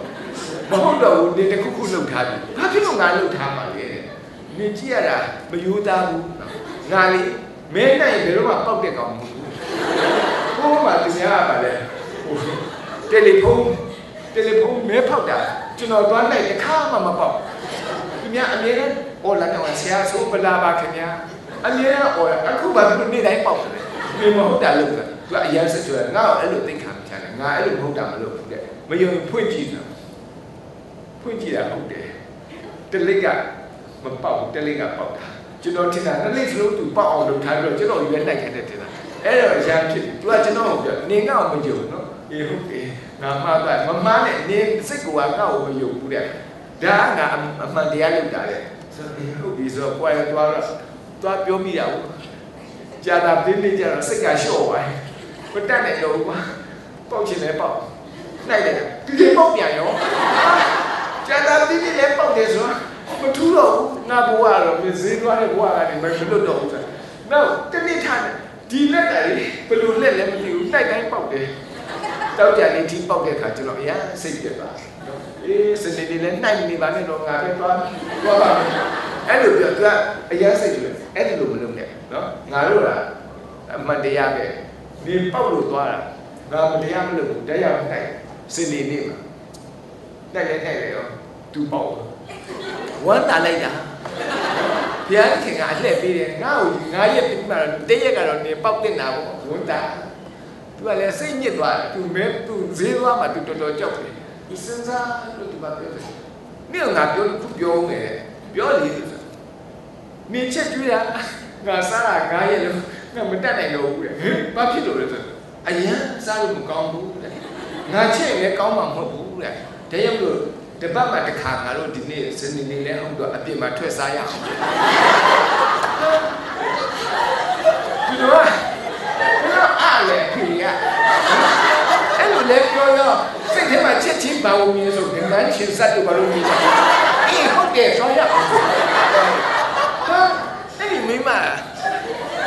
မဟုတ်တော့ဘူးဒီတစ်ခုခုလှုပ်ထားပြီဘာဖြစ်လို့ငါလှုပ်ထားမှာလဲမြင်ကြည့်ရတာမယူသားဘူးငါလေမဲနိုင်ဘယ်တော့မှပေါက်တဲ့ကောင်မဟုတ်ဘူးဘိုးမှာသူများကပါလေတယ်လီဖုန်းတယ်လီဖုန်းမဲဖောက်တာကျွန်တော်သွားလိုက်တစ်ခါမှမပေါက် သူများအမြဲတမ်းအော်လာတော့ဆရာဆိုပလာပါခင်ဗျာအမြဲတမ်းအော်အခုဘာဖြစ်လို့နေ့တိုင်းပေါက်တယ်ဒီမဟုတ်တာလို့ကသူကအရင်ဆက်ကြွယ်ငါ့ကိုအဲ့လိုသိခံချတယ်ငါအဲ့လိုမဟုတ်တာမလုပ်ဘူးတဲ့မယုံဖွင့်ကြည့်တယ်ဖွင့်ကြည့်တာဟုတ်တယ်တလိကမပေါက်တလိကပေါက်တာကျွန်တော်ထင်တာနှစ်လိစလုံးသူပေါက်အောင်လုပ်ထားပြီးတော့ကျွန်တော်ရွေးလိုက်ခဲ့တဲ့ထင်တာအဲ့တော့အရန်ဖြစ်သူကကျွန်တော်ကိုပြောနေငါ့ကိုမယုံနော်အေးဟုတ်တယ်ငါမှားသွားမမှားနဲ့နေစိတ်ကငါ့ကိုမယုံဘူးတဲ့ ဒါကငါအမှန်တရားလုပ်တာတဲ့ဆိုတော့ဟုတ်ပြီဆိုတော့ကိုယ်ရသွားတော့သွားပြောမိတာဟုတ်ကြာတာပြင်းပြကြတော့စိတ်ကလျှော့သွားမတက်နဲ့တော့ကွာပေါက်ချင်လဲပေါက်နိုင်တယ်ဒီလေးပေါက်ပြန်ရောကြာတာပြင်းပြလဲပေါက်တယ်ဆိုမထူးတော့ဘူးငါဘဝတော့မဈေးသွားတဲ့ဘဝကနေမလွတ်တော့ဘူးဆိုတော့တနေ့ထားတယ်ဒီလက်တယ်ဘယ်လိုလက်လဲမသိဘူးတိုက်တိုင်းပေါက်တယ်တောက်ကြနေဒီပေါက်တဲ့ခါကျွန်တော်အရာစိတ်ပြတ်သွား အေးစနေနေ့လည်းနိုင်နေပါနဲ့တော့ငါပဲသွားသွားပါမယ်အဲ့လိုပြောသူကအရာစိတ်ကြွယ်အဲ့ဒီလိုမလုပ်နဲ့နော်ငါတို့ကအမှန်တရားပဲနေပေါက်လို့သွားတာငါမတရားမလုပ်ဘူးတရားမနိုင်စနေနေ့မှာတိုက်လဲတိုက်လဲရောသူပေါက်ဝမ်းတာလိုက်တာဘုရားခင်ကအလှည့်ပေးတယ်ငါ့ကိုငါရက်ပြီးမှတရက်ကတော့နေပေါက်တင်တာပေါ့ဝမ်းတာသူကလည်းစိတ်ညစ်သွားတယ်သူမဲသူဈေးသွားမှသူတော်တော်ကြောက်တယ် ဒီစဉ်းစားလို့သူကပြောတယ်။နေ့ကငါပြောလို့ခုပြောငယ်ပြောလေ။နေချက်ကျွေးတာငါစားတာငါရဲ့လို့ငါမတက်နိုင်တော့ဘူးတဲ့။ဟင်ဘာဖြစ်လို့လဲဆိုအရန်စားလို့မကောင်းဘူးတဲ့။ငါချက်လည်းကောင်းမှာမဟုတ်ဘူးတဲ့။ဒါကြောင့်မလို့တပတ်မှတစ်ခါငါတို့ဒီနေ့စနေနေ့လဲအောင်တော့အပြင် မှာထွက်စားရအောင်။ဒီတော့ဘယ်တော့အားလဲခေရအဲ့လိုလဲပြောရောစိတ်ထဲမှာချက်ချင်းပါဝင်လို့ဆိုဒီနန်းချင်းစက်တို့ဘာလို့မြင်ကြအေးဟုတ်တယ်ဆောရအောင်ဟာအဲ့ဒီမိမ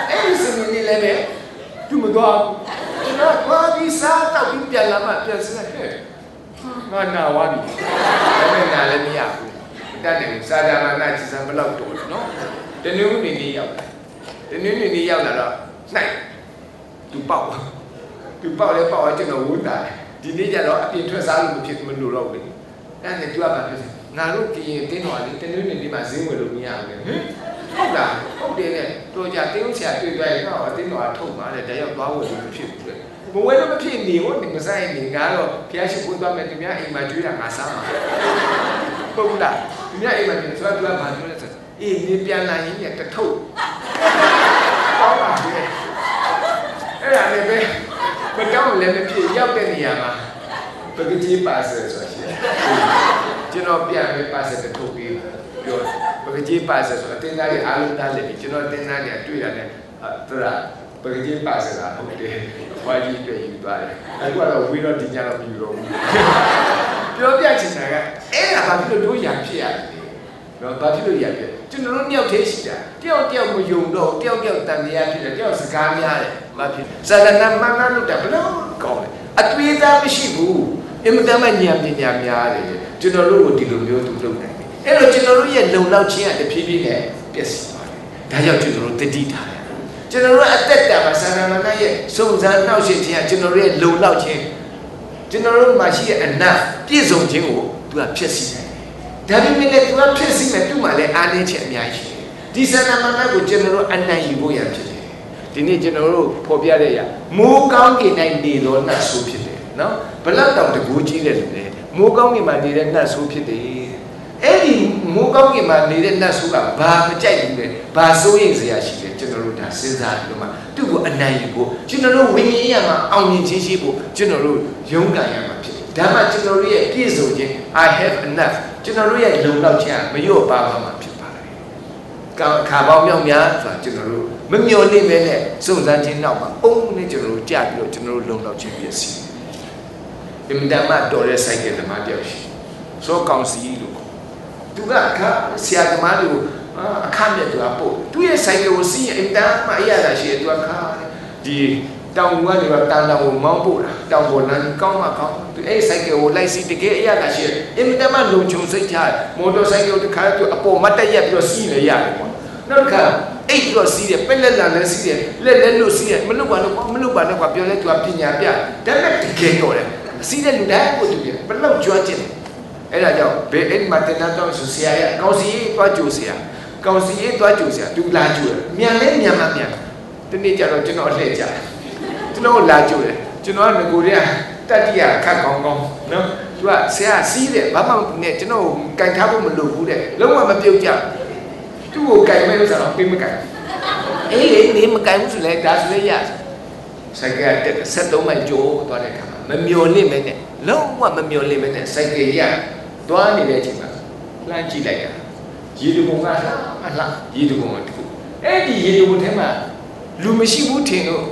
အဲ့ဒီစနေနေ့လဲပဲသူမသွားကျွန်တော်သွားပြီးစားတော့ပြီးပြန်လာမှပြန်စနေဟဲ့ငါနာဝါပြီဒါပေမဲ့နာလည်းမရဘူးတတ်တယ်စာဒါမနာချစံဘလောက်တော်နော်တနည်းနည်းလေးရောက်တနည်းနည်းလေးရောက်လာတော့နိုင်သူပေါက်သူပေါက်လဲပေါက်အောင်ကျွန်တော်ဝန်းတာ ဒီနေ့ကျတော့အပြင်ထွက်စားလို့မဖြစ်မလို့တော့ဘူးအဲ့ဒါနဲ့သူကဘာပြောလဲငါတို့ကရင်တင်းတော်လေးတနည်းနည်းလေးမှဈေးဝယ်လို့မရဘူးလေဟင်ဟုတ်လားဟုတ်တယ်လေတို့ကြတင်းဦးဆရာတွေ့သွားရင်တော့တင်းတော်ကထုတ်ပါလေတယောက်သွားဝယ်လို့မဖြစ်ဘူးလေမဝဲလို့မဖြစ်နေဘူးဒီမဆိုင်နေငါတော့ဖျားရှိခိုးသွားမယ်သူများအိမ်မှာကျွေးတာငါစားမှာဟုတ်ဘူးလားသူများအိမ်မှာကျွေးဆိုတော့သူကဘာပြောလဲဆိုအေးနေပြန်လာရင်တထုတ်ကောင်းပါပြီအဲ့ဒါလည်းပဲ မတောင်းလည်းမဖြစ်ရောက်တဲ့နေရာမှာပကတိပါဆယ်ဆိုရှိတယ်ကျွန်တော်ပြန်ပဲပါဆယ်တထုတ်ပြီးပြောပကတိပါဆယ်ဆိုအတင်းသားတွေအားလုံးသားလည်းကျွန်တော်တင်းသားတွေတွေ့ရတယ်သူကပကတိပါဆယ်ကဟုတ်တယ်ဝါကြီးတွေ့ယူသွားတယ်အခုကတော့ဝီတော့ဒီညတော့မယူတော့ဘူးပြောပြချင်တာကအဲ့ဒါဘာဖြစ်လို့တို့ရံဖြစ်ရလဲ နော်ဘာဖြစ်လို့ရံဖြစ်ကျွန်တော်တို့နှစ်ယောက်သေးရှိတာတယောက်တယောက်မယုံတော့တယောက်တယောက်တန်တရားဖြစ်တယ်တယောက်စကားများတယ်ဘာဖြစ်ဇာတနာမနာလို့တာဘလို့ကောင်းတယ်အသွေးသားမရှိဘူးအင်မတန်မှဉာဏ်ပညာများတယ်ကျွန်တော်တို့ကိုဒီလိုမျိုးသူလုပ်နိုင်တယ်အဲ့တော့ကျွန်တော်တို့ရဲ့လုံလောက်ခြင်းကတဖြည်းဖြည်းနဲ့ပျက်စီးသွားတယ်ဒါကြောင့်ကျွန်တော်တို့တတိထားတယ်ကျွန်တော်တို့အသက်တာမှာဇာတနာရဲ့စုံစမ်းနှောက်ယှက်ခြင်းကကျွန်တော်တို့ရဲ့လုံလောက်ခြင်းကျွန်တော်တို့မှာရှိတဲ့အနတ်ပြည့်စုံခြင်းကိုသူကဖြစ်စီတယ်။ ဒါပေမဲ့လည်းသူကဖြစ်စီမယ်သူ့မှာလည်းအားနည်းချက်အများကြီးရှိတယ်။ဒီစန္ဒမနာကိုကျွန်တော်တို့အနံ့ယူဖို့ရဖြစ်တယ်။ဒီနေ့ကျွန်တော်တို့ဖော်ပြတဲ့အရာမိုးကောင်းကင်၌နေသောနတ်ဆိုးဖြစ်တယ်နော်။ဘလောက်တောင်တကူကြီးတယ်လို့လေမိုးကောင်းကင်မှာနေတဲ့နတ်ဆိုးဖြစ်တယ်။အဲ့ဒီမိုးကောင်းကင်မှာနေတဲ့နတ်ဆိုးကဘာမကြိုက်ဘူးလေ။ဘာစိုးရိမ်စရာရှိတယ်ကျွန်တော်တို့ဒါစဉ်းစားပြီးတော့မှသူ့ကိုအနံ့ယူဖို့ကျွန်တော်တို့ဝိညာဉ်ရမှာအောင်မြင်ခြင်းရှိဖို့ကျွန်တော်တို့ရုန်းကန်ရမှာဖြစ်တယ်ဒါမှကျွန်တော်တို့ရဲ့ပြည့်စုံခြင်း I have enough ကျွန်တော်တို့ရဲ့လုံလောက်ခြင်းမလျော့ပါပါမှာဖြစ်ပါတယ်။ကာခါပေါင်းမြောက်များဆိုတာကျွန်တော်တို့မမျော်လင့်ပဲနဲ့စုံစမ်းခြင်းနောက်မှာအုံးနဲ့ကျွန်တော်တို့ကြာပြီးတော့ကျွန်တော်တို့လုံလောက်ခြင်းပြည့်စုံ။အင်တမတော်တဲ့ဆိုင်ကယ်သမားတယောက်ရှိ။ဆိုကောင်စီလို့သူကအခါဆရာသမားတွေကိုအခါမြတ်သူကပို့သူရဲ့ဆိုင်ကယ်ကိုစီးရင်အင်တမအရသာရှိတယ်သူကခါဒီ တောင်ကနေတော့တန်တောင်ကိုမောင်းပို့တာတောင်ပေါ်လမ်းကောင်းမှကောင်းသူအဲ့ဆိုင်ကယ်ကိုလိုက်စီတကယ်အရသာရှိတယ်အင်မတန်မှလုံခြုံစိတ်ချမော်တော်ဆိုင်ကယ်တခါသူအပေါ်မတ်တက်ရက်ပြီးတော့စီးနေရတယ်ကွာနောက်တစ်ခါအိတ်ပြီးတော့စီးတယ်ပက်လက်လာလည်းစီးတယ်လက်လက်လို့စီးတယ်မလုပ်ပါနဲ့ကွာမလုပ်ပါနဲ့ကွာပြောလဲသူကပညာပြဒါနဲ့တကယ်တော့တယ်စီးတဲ့လူတိုင်းကိုသူပြဘယ်လောက်ကြွားကျင်တယ်အဲ့ဒါကြောင့်ဘယ်အဲ့မှာတင်တာတော့ဆိုဆရာရကောင်းစီရေးသွားကြိုဆရာကောင်းစီရေးသွားကြိုဆရာသူလာကြိုတယ်မြန်လဲမြန်မှမြန်တနေ့ကျတော့ကျွန်တော်လှည့်ကြတယ် ကျွန်တော်လာကြိုတယ်ကျွန်တော်ကငကိုတွေကတတိယခတ်ကောင်းကောင်းနော်သူကဆရာစီးတယ်ဘာမှမနဲ့ကျွန်တော်ကန်ထားဖို့မလိုဘူးတဲ့လုံးဝမပြုတ်ကြသူ့ကိုကန်မဲ့လို့ဆိုတော့ပေးမကန်အေးလေနေမကန်ဘူးဆိုလဲဒါဆိုလဲရဆိုင်ကတက်73မိုင်ကြိုးသွားတဲ့ခါမှာမမျော်လင့်မဲနဲ့လုံးဝမမျော်လင့်မဲနဲ့ဆိုင်ကရသွားနေတဲ့အချိန်မှာလှမ်းကြည့်လိုက်တာရေတကုံကလှမလှရေတကုံကတခုအဲ့ဒီရေတကုံထဲမှာလူမရှိဘူးထင်လို့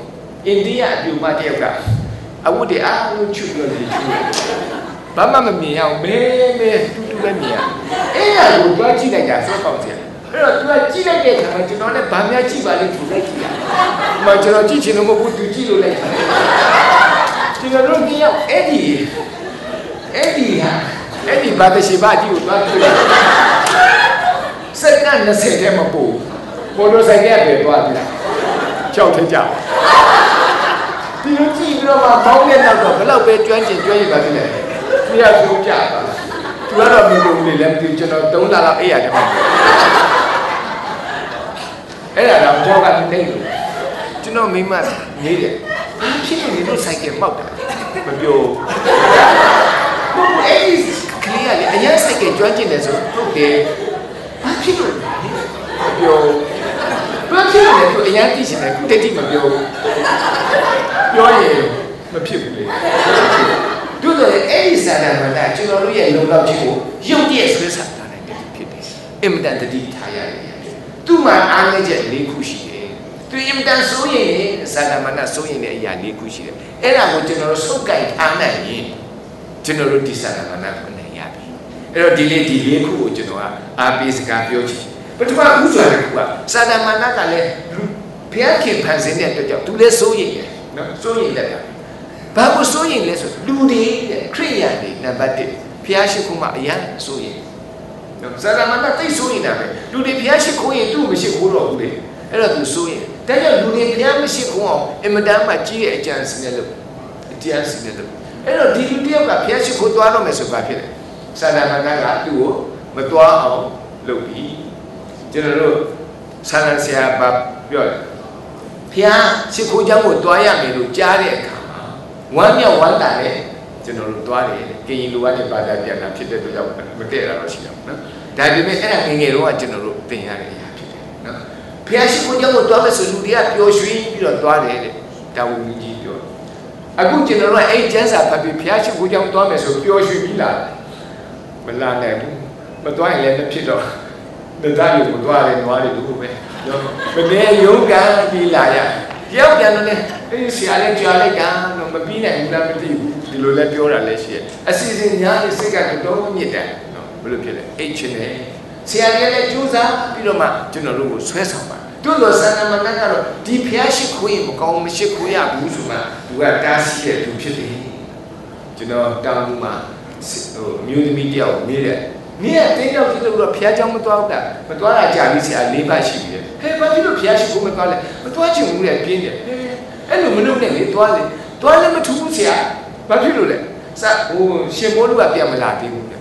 အိန္ဒိယအပြူမတယောက်ကအဝတ်တွေအားလုံးချွတ်ပြီးနေချွတ်ဘာမှမမြင်အောင်မဲမဲတူတူပဲမြင်ရအဲ့ဒါကိုတွားကြည့်လိုက်တာစောကောင်းစရာအဲ့တော့ तू ကကြည့်လိုက်တဲ့အခါမှာကျွန်တော်လည်းဗာများကြည့်ပါလိမ့်သူလိုက်ကြည့်ရ။မကျွန်တော်ကြည့်ချင်လို့မဟုတ်ဘူး तू ကြည့်လို့လိုက်တာ။ကျွန်တော်တို့ပြောအဲ့ဒီအဲ့ဒီဟာအဲ့ဒီဘာတရှိဘာကြည့်ကိုတွားကြည့်လိုက်။စက္ကန့်20ထဲမပို့မော်တော်ဆိုင်ကပဲတွားပြီလား။ကြောက်ထကြ။ ဒီလိုကြည့်ပြီးတော့မှဘောင်းတဲ့နောက်တော့ဘယ်တော့ပဲကျွမ်းကျင်ကျွမ်းရပါပြီလေ။သူရပြုံးကြပါလား။ तू ကတော့မင်းတို့လေလည်းမသိကျွန်တော်3လလောက်အိပ်ရတယ်မှာအဲ့ဒါတော့ကြောက်ကနေနေလို့ကျွန်တော်မိမနေတယ်ဘာဖြစ်လို့ဒီလိုဆိုင်ကမောက်တာမပြောဘူးအဲ့ဒီကလေးကလေအရင်ဆိုင်ကကျွမ်းကျင်တယ်ဆိုဟုတ်တယ်ဘာဖြစ်လို့မပြောဘာ ဖြစ်လို့လဲသူအရင်သိချင်တယ်ခုတတိမပြောဘူးပြောရင်မဖြစ်ဘူးလေတို့တော့အဲ့ဒီစာတန်မှာကျွန်တော်တို့ရဲ့လုံလောက်ခြင်းကိုရုပ်တရက်ဆွဲဆောင်တာနိုင်တယ်ဖြစ်တယ်အင်မတန်တတိထားရတယ်သူ့မှာအားနည်းချက်၄ခုရှိတယ်သူအင်မတန်စိုးရင်စာတန်မှာစိုးရင်တဲ့အရာ၄ခုရှိတယ်အဲ့ဒါကိုကျွန်တော်တို့စုပ်ကိုင်ထားနိုင်ရင်ကျွန်တော်တို့ဒီစာတန်မှာကိုနိုင်ရပြီအဲ့တော့ဒီလေးဒီ၄ခုကိုကျွန်တော်ကအားပေးစကားပြောချင် ပထမခုဆိုတာကစာတန်မာနကလည်းဘုရားခင်ဖန်ဆင်းတဲ့အတွက်ကြောင့်သူလည်းစိုးရိမ်တယ်နော်စိုးရိမ်တယ်ဘာကိုစိုးရိမ်လဲဆိုလူတွေတဲ့ခရိယန်တွေနံပါတ်1ဘုရားရှိခိုးမှာအရန်စိုးရိမ်နော်ဇာတာမန္တသိစိုးရိမ်တာပဲလူတွေဘုရားရှိခိုးရင်သူ့မရှိခိုးတော့ဘူးလေအဲ့တော့သူစိုးရိမ်ဒါကြောင့်လူတွေဘုရားမရှိခိုးအောင်အင်မတန်မှကြီးတဲ့အကြံစီနဲ့လို့အကြံစီနဲ့လို့အဲ့တော့ဒီလူတယောက်ကဘုရားရှိခိုးသွားတော့မယ်ဆိုပါဖြစ်တယ်ဇာတာမန္တကသူ့ကိုမသွားအောင်လုပ်ပြီး ကျွန်တော်တို့ဆန္ဒဆရာပါပြောတယ်ဖျားရှိခိုးကြောင်းကိုတွားရမယ်လို့ကြားတဲ့အခါမှာဝမ်းမြောက်ဝမ်းသာတဲ့ကျွန်တော်တို့တွားတယ်ကရင်လူကနေပါတာပြန်တာဖြစ်တဲ့အတွက်ကြောင့်မတည့်တာတော့ရှိတော့နော်ဒါပေမဲ့အဲ့ဒါငငယ်တော့ကကျွန်တော်တို့သင်ရတဲ့အရာဖြစ်တယ်နော်ဖျားရှိခိုးကြောင်းကိုတွားမယ်ဆိုလူတွေကပျော်ရွှင်ပြီးတော့တွားတယ်တဲ့ဒါဝင်းကြီးပြောအခုကျွန်တော်တို့အဲ့ကျန်းစာဖတ်ပြီးဖျားရှိခိုးကြောင်းတွားမယ်ဆိုပျော်ရွှင်ပြီးလာတယ်မလာနိုင်ဘူးမတွားရင်လည်းမဖြစ်တော့ တရားယူမသွားတယ်နွားတွေတို့ပဲနော်မနေရုံးကန်ပြီးလာရရောက်ပြန်တော့လေအေးဆရာလေးကြားလိုက်တာတော့မပြီးနိုင်ဘူးလားမသိဘူးဒီလိုလဲပြောတာလဲရှိရဲ့အစီအစဉ်ညာနေစိတ်ကတော့မြင့်တယ်နော်ဘယ်လိုဖြစ်လဲအိတ်ချင်တယ်ဆရာကြီးလည်းကြိုးစားပြီးတော့မှကျွန်တော်တို့ကိုဆွဲဆောင်ပါတို့လိုဆန္ဒမနကတော့ဒီဖျားရှိခိုးရင်မကောင်းမရှိခိုးရဘူးဆိုမှသူကတားဆီးရသူဖြစ်တယ်ကျွန်တော်တောင်းမှာဟိုမျိုးသမီးတယောက်မေးတယ် မင်းရဲ့တင်းရောက်ဖြစ်လို့တော့ဘုရားကျောင်းမသွားဘူးလားမသွားတာကြာပြီဆရာ၄ပါးရှိပြီလေဟဲ့ဘာဖြစ်လို့ဘုရားရှိခိုးမသွားလဲမသွားချင်ဘူးလေပြင်းတယ်အဲ့လိုမလုပ်နဲ့လေသွားလေသွားလည်းမထူးဘူးဆရာဘာဖြစ်လို့လဲစဟိုရှင်ဘောလူကပြန်မလာသေးဘူးလေ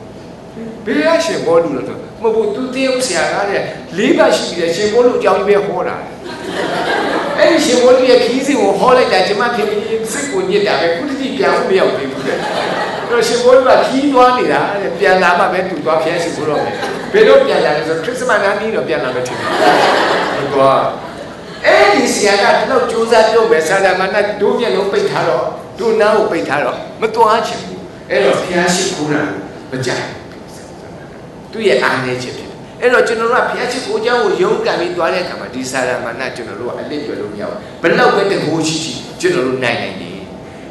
ဘေးကရှင်ဘောလူလို့ဆိုမဟုတ်ဘူးသူတင်းရောက်ဆရာကတဲ့၄ပါးရှိပြီလေရှင်ဘောလူအကြောင်းကြီးပဲဟောတာ အဲ့ဒီရှင်ဘောလူရဲ့ခီးစဉ်ကိုဟောလိုက်တာကျမဖြစ်ပြီးစိတ်ကိုညစ်တာပဲခုတည်းပြန်မရောက်သေးဘူးတဲ့တော့ရှင်ဘောလူကခီးသွားနေတာတဲ့ပြန်လာမှပဲသူသွားဖျက်စီဖို့တော့မယ်ဘယ်တော့ပြန်လာလဲဆိုခရစ်စမတ်နာနီးတော့ပြန်လာမယ်ထင်တယ်ဟုတ်ကွာအဲ့ဒီဆရာကတော့ကြိုးစားပြောမယ်ဆရာမနတ်ဒုမျက်လုံးပိတ်ထားတော့ဒုနားကိုပိတ်ထားတော့မသွားချင်ဘူးအဲ့တော့ဖျားရှိခိုးတာမကြိုက်သူ့ရဲ့အားနည်းချက်ဖြစ် အဲ့တော့ကျွန်တော်တို့ကဘုရားရှင်ကိုကြောင်းကိုယုံကံပြီးသွားတဲ့အခါမှာဒီစာရမဏကျွန်တော်တို့ကအလစ်ပြလို့မရဘူးဘလောက်ပဲတကိုးရှိရှိကျွန်တော်တို့နိုင်နိုင်တယ်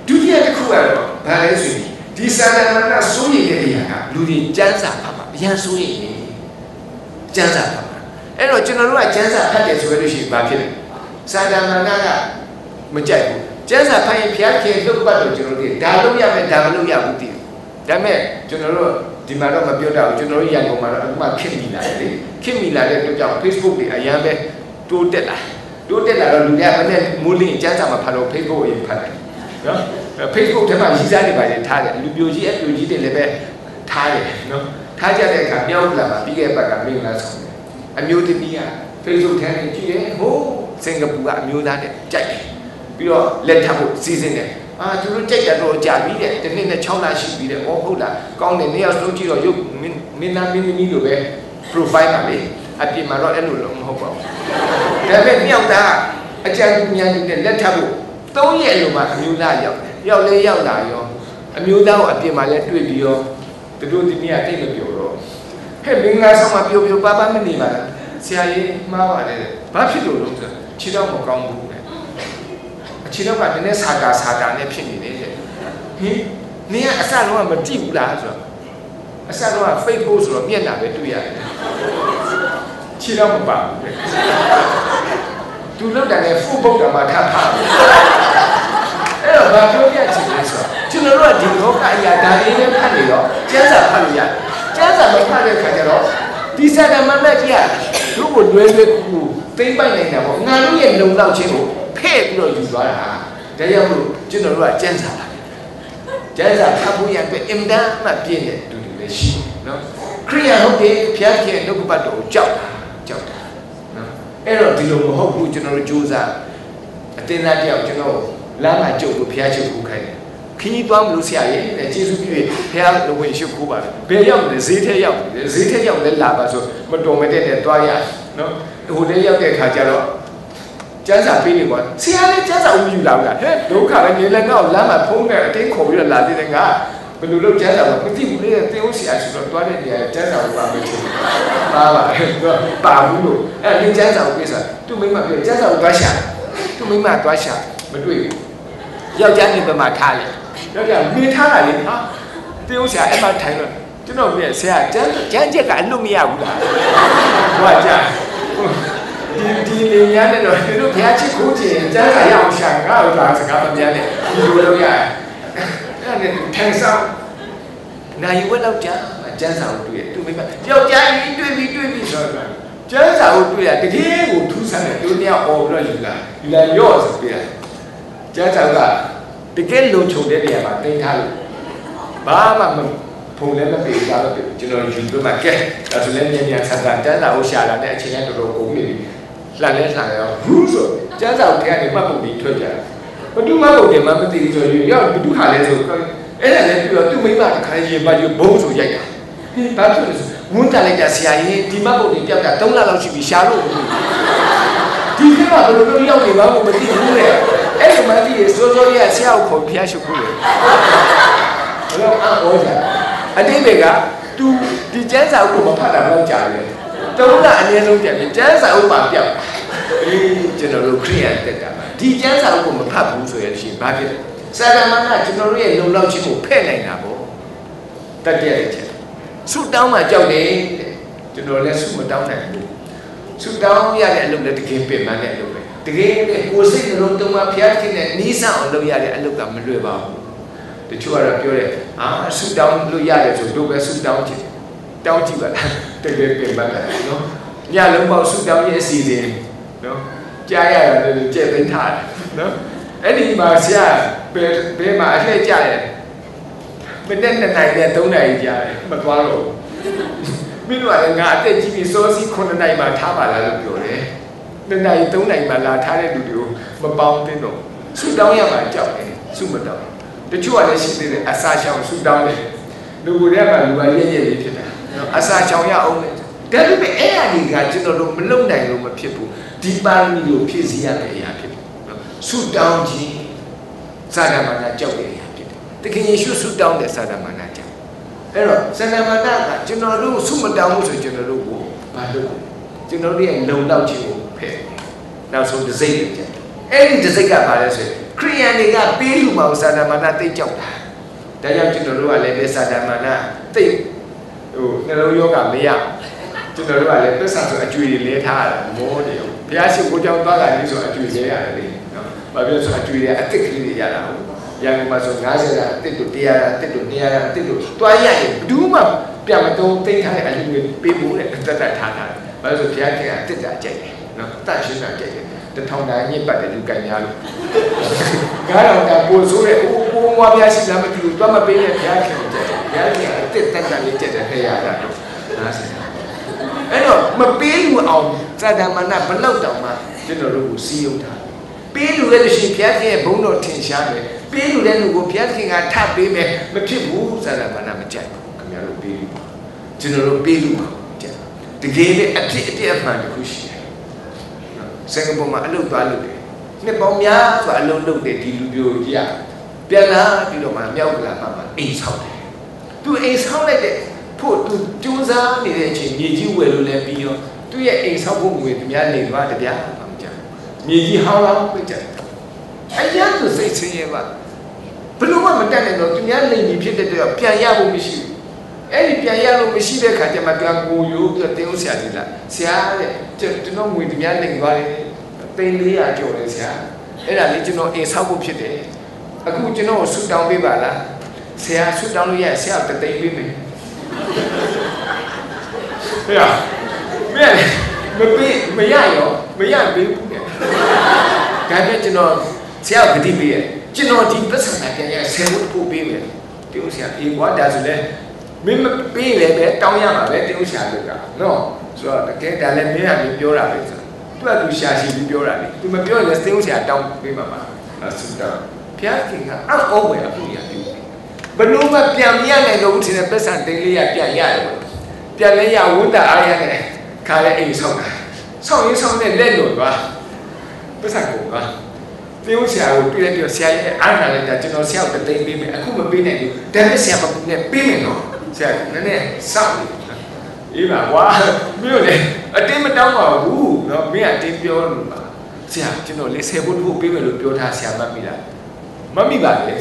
ဒုတိယတစ်ခုကတော့ဘာလဲဆိုရင်ဒီစာရမဏစိုးရိမ်တဲ့အရာကလူတွေစမ်းစာဖတ်မှာအရန်စိုးရိမ်နေစမ်းစာဖတ်မှာအဲ့တော့ကျွန်တော်တို့ကစမ်းစာဖတ်တယ်ဆိုရလို့ရှိရင်ဘာဖြစ်လဲစာရမဏကမကြိုက်ဘူးစမ်းစာဖတ်ရင်ဘုရားခင်လှုပ်ပတ်လို့ကျွန်တော်တို့ဒါလုပ်ရမယ်ဒါမလုပ်ရဘူးတည်ဒါပေမဲ့ကျွန်တော်တို့ ဒီမှာတော့မပြောတတ်ဘူးကျွန်တော်တို့ရန်ကုန်မှာတော့အခုမှခင်မိလာတယ်လေခင်မိလာတဲ့အတွက်ကြောင့် Facebook တွေအရန်ပဲတိုးတက်လာတိုးတက်လာတော့လူတွေကဘယ်နဲ့မိုးလင်းကျန်းစာမှာဖတ်လို့ Facebook ကိုဖတ်တယ်နော် Facebook ထဲမှာရည်စားနေပါလေထားတယ်လူပြိုကြီးအပြိုကြီးတွေလည်းပဲထားတယ်နော်ထားကြတဲ့အခါမြောက်လာမှာပြီးခဲ့ပတ်ကမင်္ဂလာဆောင်တယ်အမျိုးသမီးက Facebook ထဲနေကြည့်တယ်ဟိုးစင်ကာပူကအမျိုးသားတဲ့ကြိုက်တယ်ပြီးတော့လက်ထပ်ဖို့စီစဉ်တယ် အာသူတို့ကြိုက်တာတော့ကြာပြီတဲ့တစ်နှစ်နဲ့6လရှိပြီတဲ့ဩဟုတ်လားကောင်းတယ်နေရာလုံးကြည့်တော့ရုပ်မင်းသားမင်းသမီးလိုပဲ profile ပါလေအပြင်မှာတော့အဲ့လိုလုံးမဟုတ်ပါဘူးဒါပေမဲ့မြောက်သားအကြံဉာဏ်နဲ့လက်ထပ်ဖို့၃ရက်လိုမှအမျိုးသားရောက်တယ်ရောက်လဲရောက်လာရောအမျိုးသားကိုအပြင်မှာလဲတွေ့ပြီးရောသူတို့ဒီနေ့ကတိတ်မပြောတော့ဟဲ့မင်းငါဆောင်မပြောပြောပါပါမနေပါလားဆရာကြီးမှားပါတယ်ဘာဖြစ်လို့လဲဆိုခြေတော့မကောင်းဘူး အခြေတော့ကနည်းနည်းစာတာစာတာနဲ့ဖြစ်နေတယ်တဲ့ဟင်နင်ကအစလုံးကမကြည့်ဘူးလားဆိုတော့အစလုံးက Facebook ဆိုတော့မျက်နှာပဲတွေ့ရတယ်ခြေတော့မပါဘူးတဲ့သူလောက်တယ်ဖုတ်ပုတ်တာမှထပ်ဖားတယ်အဲ့တော့ဘာပြောပြချင်လဲဆိုတော့ကျွန်တော်တို့ကဒီလောကအရာဒါလေးနဲ့ဖတ်နေတော့ကျမ်းစာဖတ်လို့ရတယ်ကျမ်းစာမဖတ်တဲ့ခါကျတော့ဒီစာတမန်နဲ့ကြီးကတို့ကိုလွယ်လွယ်ကူကူသိမ့်ပိုက်နေတာပေါ့ငါတို့ရဲ့လုံလောက်ခြင်းကို ဖဲ့ပြီးတော့ယူသွားတာဒါကြောင့်မလို့ကျွန်တော်တို့ကကျန်းစာပါတယ်ကျန်းစာဖတ်ဖို့ရအတွက်အင်တန်မှပြည့်တဲ့လူတွေလည်းရှိတယ်နော်ခရိယာဟုတ်တယ်ဖျားခင်နှုတ်ကပတ်တော်ကိုကြောက်တာကြောက်တာနော်အဲ့တော့ဒီလိုမဟုတ်ဘူးကျွန်တော်တို့စူးစမ်းအတင်းသားတယောက်ကျွန်တော်လမ်းမှာကြုတ်လို့ဖျားချစ်ခုခိုင်းတယ်ခင်းကြီးသွားမလို့ဆရာရဲ့တဲ့ကျေးဇူးပြု၍ဖះလိုဝင်ရှိခိုးပါလေဘယ်ရောက်လဲဈေးထဲရောက်တယ်ဈေးထဲရောက်လဲလာပါဆိုမတော်မတဲ့နဲ့သွားရနော်ဟိုထဲရောက်တဲ့ခါကျတော့ ကျန်းစာပေးနေကွာဆရာလည်းကျန်းစာဦးယူလာဘူးလားဟဲ့ဒုက္ခပဲနေလည်းငါ့ကိုလမ်းမှာဖုံးနေအတင်းခေါ်ပြီးတော့လာသေးတယ်ငါဘယ်လိုလုပ်ကျန်းစာကိုမသိဘူးလေတေးဦးဆရာဆိုတော့တွားတဲ့နေရာကျန်းစာကိုပါမယ်ချင်ပါပါပါဘူးလို့အဲ့ဒီကျန်းစာကိုပြေးစားသူ့မိမပြောကျန်းစာကိုတွားရှာသူ့မိမတွားရှာမတွေ့ဘူးယောက်ျားနေပမာထားလေယောက်ျားမိထားတာလေဟာတေးဦးဆရာအဲ့မှာထိုင်တော့ကျွန်တော်ပြဆရာကျန်းကျန်းချက်ကအလွတ်မရဘူးလားဟိုကကြာ ဒီဒီလေညာနဲ့တော့ဒီလိုဘုရားချစ်ခိုးခြင်းကျမ်းစာရအောင်ရှာငါ့ကိုလာစကားမများနဲ့ဒီလိုလုပ်ရအဲ့ဒါနဲ့ထိုင်ဆောင်နိုင်ဝက်တော့ကြာကျမ်းစာကိုတွေ့ရသူမိမယောက်ျားကြီးတွေ့ပြီးတွေ့ပြီးဆိုတော့ကျမ်းစာကိုတွေ့ရတကယ်ကိုထူးဆန်းတယ်သူများអော်ပြီးတော့ယူလာယူလာရော့ဆိုပြရကျမ်းစာကတကယ်လုံခြုံတဲ့နေရာမှာတင်ထားလို့ဘာမှမဖုံလည်းမပြေကြတော့ကျွန်တော်ယူပြီးမှကဲဒါဆိုလည်းမြန်မြန်ဆန်ဆန်တန်းစာကိုရှာလာတဲ့အချိန်နဲ့တော်တော်ကုန်ပြီ လှန်လဲလှန်ရောဘူးဆိုကျန်းစာကိုထဲကနေမှတ်ပုံပြီးထွက်ကြတယ်ဘဒုမှတ်ပုံတယ်မှမသိဘူးဆိုရင်ရောက်ဘဒုခါလဲဆိုအဲ့ဒါလည်းပြီးတော့သူ့မိမတစ်ခါရင်ပါယူဘုံဆိုရိုက်တာဟင်းဘာဖြစ်လဲဆိုဝန်းတက်လိုက်တာဆရာကြီးဒီမှတ်ပုံတွေပြတ်တာ3လလောက်ရှိပြီရှာလို့ဒီခေတ်ကဘယ်လိုလုပ်ရောက်နေမှမသိဘူးလေအဲ့ဒီမှသိရစောစောရဆရာကိုခေါ်ဖျားရှုပ်ခုလေဘယ်တော့အော်ကြအတိတ်တွေက तू ဒီကျန်းစာအုပ်ကိုမဖတ်တာဘယ်လောက်ကြာလဲတုံးကအနည်းဆုံးကြာပြီကျန်းစာအုပ်မှာပြောက် အေးကျွန်တော်တို့ခရိယန်တက်တာပါဒီကျန်းစာအုပ်ကိုမဖတ်ဘူးဆိုရင်ရှင်ဘာဖြစ်လဲစာတမန်ကကျွန်တော်တို့ရဲ့လုံလောက်ခြင်းကိုဖဲ့နိုင်တာပေါ့တတ်တဲ့ချက်ဆုတောင်းမှကြောက်တယ်ကျွန်တော်လည်းဆုမတောင်းနိုင်ဘူးဆုတောင်းရတဲ့အလုပ်လည်းတကယ်ပြင်ပန်းတဲ့အလုပ်ပဲတကယ်ပဲကိုယ်စိတ်နှလုံးသွင်းမှဖျားခြင်းနဲ့နီးစပ်အောင်လုပ်ရတဲ့အလုပ်ကမလွယ်ပါဘူးတချို့ကတော့ပြောတယ်အာဆုတောင်းလို့ရတယ်ဆိုတို့ပဲဆုတောင်းကြည့်တောင်းကြည့်ပါလားတကယ်ပြင်ပန်းတယ်နော်ညလုံးပေါက်ဆုတောင်းရဲ့အစီအစဉ် နော်ကြားရတာလည်းကြက်သိမ်းထားတယ်နော်အဲ့ဒီမှာဆရာဘယ်ဘယ်မှာအလှည့်ကြတယ်မနေ့နှစ်နိုင်နဲ့သုံးနိုင်ကြားတယ်မသွားတော့မင်းတို့ကလည်းငါအသက်ကြီးပြီးစောစီ9နိုင်မှာထားပါလားလို့ပြောတယ်နှစ်နိုင်သုံးနိုင်မှာလာထားတဲ့လူတွေကိုမပေါင်းသင်းတော့ဆူတောင်းရမှာကြောက်တယ်ဆူမတောင်းတချို့ကလည်းရှိသေးတယ်အစာရှောင်ဆူတောင်းတယ်လူကိုယ်ထဲမှာလူကရည့်ရည့်လေးဖြစ်တာနော်အစာရှောင်ရအောင်လေ ဒါပေမဲ့အဲ့အရာတွေကကျွန်တော်တို့မလုံနိုင်လို့မဖြစ်ဘူးဒီပါရမီကိုဖြည့်စည်းရတဲ့အရာဖြစ်တယ်နော်ဆူတောင်းခြင်းစာဒမာနကြောက်တဲ့အရာဖြစ်တယ်တခင်ယေရှုဆူတောင်းတဲ့စာဒမာနကြောက်အဲ့တော့စာဒမာနကကျွန်တော်တို့ဆူမတောင်းဘူးဆိုကျွန်တော်တို့ကိုဘာလုပ်ကျွန်တော်တို့ရဲ့လုံလောက်ခြင်းကိုဖဲ့နောက်ဆုံးတစ်စိတ်နဲ့ကြတယ်အဲ့ဒီတစ်စိတ်ကဘာလဲဆိုရင်ခရိယန်တွေကပေးလူမအောင်စာဒမာနသိကြောက်တာဒါကြောင့်ကျွန်တော်တို့ကလည်းပဲစာဒမာနသိဟိုနှလုံးယောဂမရ ကျွန်တော်တို့ကလည်းပစ္ဆာဆိုအကျွေတွေလဲထားရတာမောတယ်ဘုရားရှိခိုးကြောင်းသွားတာလေးဆိုအကျွေလဲရတယ်လေနော်ဘာဖြစ်လို့ဆိုအကျွေတွေအစ်စ်ကလေးတွေရတာဟုတ်ရန်ကုန်မှာဆို90ရာအစ်စ်တို့100ရာအစ်စ်တို့200ရာအစ်စ်တို့တွားရရင်ဘူးမှပြန်မတုံးသိမ်းထားတဲ့အလူတွေပေးဖို့နဲ့တက်တက်ထားထားတယ်ဘာလို့ဆိုဘုရားခင်ကအစ်စ်တာကြိုက်တယ်နော်တန့်ရှင်းတာကြိုက်တယ်တထောင်တိုင်းညစ်ပတ်တယ်လူကြိုင်များလို့ကားတော်ကပို့ဆိုးတဲ့အိုးပိုးမွားပြရှိလားမသိဘူးတွားမပေးနဲ့ဘုရားခင်ကြိုက်တယ်ဘုရားခင်ကအစ်စ်တက်တက်လေးကြိုက်တယ်ဟဲ့ရတာတော့90ရာ အဲ့တော့မပေးလူအောင်သာဒမဏဘလောက်တောင်မှကျွန်တော်တို့ကိုစီးရုံးထားပေးလူရဲ့ရှင်ဘုရားခင်ရဲ့ဘုန်းတော်ထင်ရှားတယ်ပေးလူတဲ့လူကိုဘုရားခင်ကထပ်ပေးမယ်မဖြစ်ဘူးသာဒမဏမကြိုက်ဘူးခင်ဗျားတို့ပေးလူကျွန်တော်တို့ပေးလူပါကြိုက်တကယ်ပဲအဖြစ်အပျက်အမှန်တစ်ခုရှိတယ်စင်ကာပူမှာအလုပ်သွားလုပ်တယ်နှစ်ပေါင်းများစွာအလုပ်လုပ်တယ်ဒီလူမျိုးကြီးကပြန်လာပြီးတော့မှမြောက်ကလာမှမှအိမ်ဆောက်တယ်သူအိမ်ဆောက်လိုက်တဲ့ ဖို့သူကြိုးစားနေတဲ့အချိန်မြေကြီးဝယ်လို့လည်းပြီးရောသူ့ရဲ့အိမ်ဆောက်ဖို့ငွေတများနေသွားတပြားမှမကြမြေကြီးဟောင်းလောင်းပြကြအရန်သူစိတ်ဆင်းရဲပါဘလို့မှမတက်နိုင်တော့သူများလိမ်ကြီးဖြစ်တဲ့တော့ပြန်ရဖို့မရှိဘူးအဲ့ဒီပြန်ရလို့မရှိတဲ့ခါကျမှသူကကိုယိုးပြီးတင်းဦးဆရာကြီးလာဆရာတဲ့ကျွန်တော်ငွေတများလိမ်သွားတယ်သိန်း400ကျော်တယ်ဆရာအဲ့ဒါလေးကျွန်တော်အိမ်ဆောက်ဖို့ဖြစ်တယ်အခုကျွန်တော်ဆူတောင်းပေးပါလားဆရာဆူတောင်းလို့ရဆရာတသိန်းပေးမယ် ဟဲ့ရမင်းမပေးမရရောမရပေးဘူးတဲ့ဒါပေမဲ့ကျွန်တော်ဆရာကတိပေးရကျွန်တော်ဒီပတ်စံနာပြန်ရဆယ်ဖို့ပို့ပေးမယ်ပြုံးဆရာအေးကွာဒါဆိုလဲမင်းမပေးလည်းပဲတောင်းရမှာပဲပြုံးဆရာလို့ကနော်ဆိုတော့တကယ်ဒါလည်းမင်းကလည်းပြောတာပဲဆိုသူကသူရှာရှိပြီးပြောတာလေသူမပြောရင်လည်းပြုံးဆရာတောင်းပေးမှာပါအဲ့ဆိုတော့ဘုရားခင်ကအံ့ဩဝယ်အခုရပြု ဘလို့မပြန်မရနိုင်တော့ဘူးထင်တဲ့ပတ်စံတိန်လေးရပြန်ရတယ်ပေါ့ပြန်လဲရဝန်းတာအားရတယ်ခါလဲအိမ်ဆောက်တာဆောက်ရင်ဆောက်နဲ့လက်လွန်သွားပတ်စံကုန်သွားပြုံးဆရာကိုတွေ့လိုက်ပြီးဆရာရဲ့အားနာလိုက်တာကျွန်တော်ဆရာကိုတိန်ပေးမယ်အခုမပေးနိုင်ဘူးဒါပေမဲ့ဆရာမပူနဲ့ပေးမယ်နော်ဆရာနည်းနည်းစောင့်အေးပါကွာမြို့လေအတင်းမတောင်းပါဘူးเนาะမင်းအတင်းပြောလို့ပါဆရာကျွန်တော်လေးဆယ်ဖို့တခုပေးမယ်လို့ပြောထားဆရာမှတ်မိလားမတ်မိပါလေ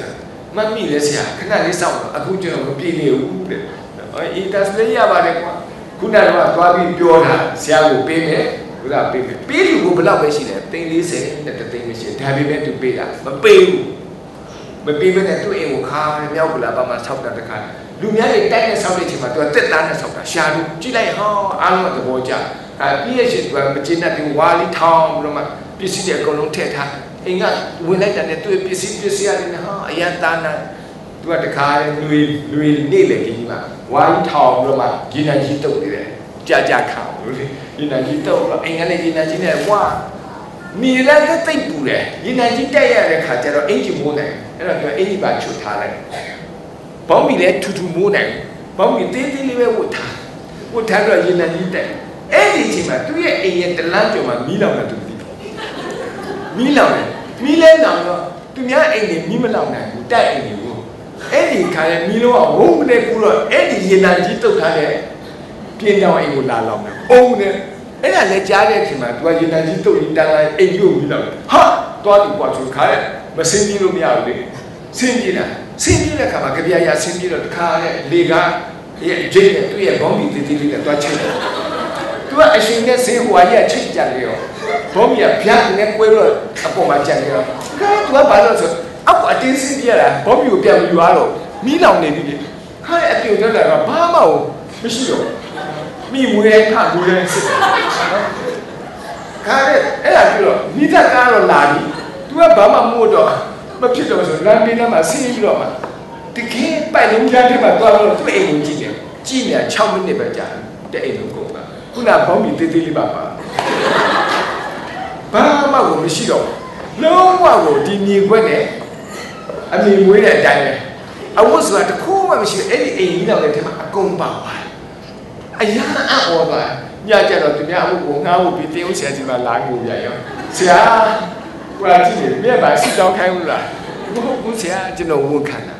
မတ်မိလဲဆရာခဏလေးစောင့်တော့အခုကျွန်တော်မပြေနေဘူးတဲ့အေးဒါစလေးရပါတယ်ကွာခုနကတော့သွားပြီးပြောတာဆရာကိုပေးမယ်ဘုရားပေးမယ်ပေးလူကိုဘယ်လောက်ပဲရှိတယ်သိန်း40နဲ့တသိန်းမရှိဒါပေမဲ့သူပေးတာမပေးဘူးမပေးဘဲနဲ့သူ့အိမ်ကိုခါမြောက်ကလာပါမှဆောက်တာတခါလူများတွေတိုက်နဲ့ဆောက်တဲ့အချိန်မှာသူကတက်သားနဲ့ဆောက်တာရှာလို့ကြည့်လိုက်ဟောအားလုံးသဘောကျအဲပြီးရရှင်သူကမကျေနပ်ဘူးဝါလီထောင်းပြီးတော့မှပစ္စည်းတွေအကုန်လုံးထည့်ထား အိမ်ကဝင်လိုက်တဲ့သူ့ပစ္စည်းပစ္စည်းရတယ်ဟာအရန်သားနာသူကတခါလူလူနေလေကြီးမှာဝါလီထောင်းပြီးတော့မှဂျင်းနကြီးတုတ်နေတယ်ကြာကြာခါလို့လေဂျင်းနကြီးတုတ်တော့အိမ်ကလည်းဂျင်းနကြီးနဲ့ဝါမိလည်းတိတ်ပူတယ်ဂျင်းနကြီးတက်ရတဲ့ခါကျတော့အင်ဂျီမိုးတယ်အဲ့တော့သူကအင်ဂျီပါချွတ်ထားလိုက်ဘောင်းမီလည်းထူထူမိုးနိုင်ဘောင်းမီသေးသေးလေးပဲဝတ်ထားဝတ်ထားတော့ဂျင်းနကြီးတက်အဲ့ဒီအချိန်မှာသူ့ရဲ့အိမ်ရဲ့တလန်းကျော်မှာမီးလောင်နေသူသိ မီးလောင်တယ်မီးလဲလောင်တော့သူများအိမ်တွေမီးမလောင်နိုင်ဘူးတိုက်အိမ်တွေကိုအဲ့ဒီခါရဲမီးလုံးကဝုန်းနဲ့ကူတော့အဲ့ဒီရေနံကြီးတုတ်ထားတဲ့ပြင်းတောင်အိမ်ကိုလာလောင်တယ်အုံးနဲ့အဲ့ဒါလည်းကြားတဲ့အချိန်မှာသူကရေနံကြီးတုတ်ပြီးတန်းလိုက်အိမ်ကြီးကိုမီးလောင်တယ်ဟာသွားပြီကွာဆိုခါရဲမစင်းပြီးလို့မရဘူးလေဆင်းပြေးတာဆင်းပြေးတဲ့ခါမှာကြပြရဆင်းပြေးတော့တခါနဲ့လေကားရဲ့ဂျိတ်နဲ့သူ့ရဲ့ဘောင်းဘီတီတီလေးနဲ့တွားချိတ်တယ်သူကအရှင်နဲ့ဆေးဟိုဟာကြီးကချိတ်ကြတယ်ရော ဘောင်းဘီကဗျာနဲ့ကွဲတော့အပေါ်မှာကြံတယ်ရောခါသူကဘာလို့ဆိုအောက်ကအတင်းဆင်းပြေးတာဘောင်းဘီကိုပြန်ယူသွားတော့မီးလောင်နေပြီလေခါရဲ့အပြုတ်တက်တာကဘာမှမရှိတော့မိမွေးခါမွေးစစ်တယ်နော်ခါရဲ့အဲ့ဒါပြီးတော့မိသက်ကားတော့လာပြီသူကဘာမှမို့တော့မဖြစ်တော့ဆိုလမ်းဘေးထဲမှာဆင်းပြီးတော့မှတကယ်ပိုက်လုံးကြားထဲမှာသွားတော့သူ့အိမ်ကိုကြည့်တယ်ကြည့်နေ6မိနစ်ပဲကြာတယ်တဲ့အိမ်ကိုကုန်တာခုနဘောင်းမီတေးသေးလေးပါပါ ဘာမှကိုမရှိတော့လုံးဝကိုဒီမြေခွက်နဲ့အမေမွေးတဲ့အတိုင်းပဲအဝတ်ဆိုတာတစ်ခုမှမရှိဘူးအဲ့ဒီအိမ်ကြီးတော့လည်းထဲမှာအကုန်ပါသွားအရာအံ့ဩသွားညကြတော့သူများအဝတ်ကိုငှားဖို့ပြီးတင်းဦးဆရာကြီးကလာငိုပြရောဆရာကွာကြည့်နေမြဲပါစစ်တောင်းခိုင်းလို့လားမဟုတ်ဘူးဆရာကျွန်တော်ဝန်ခံတာ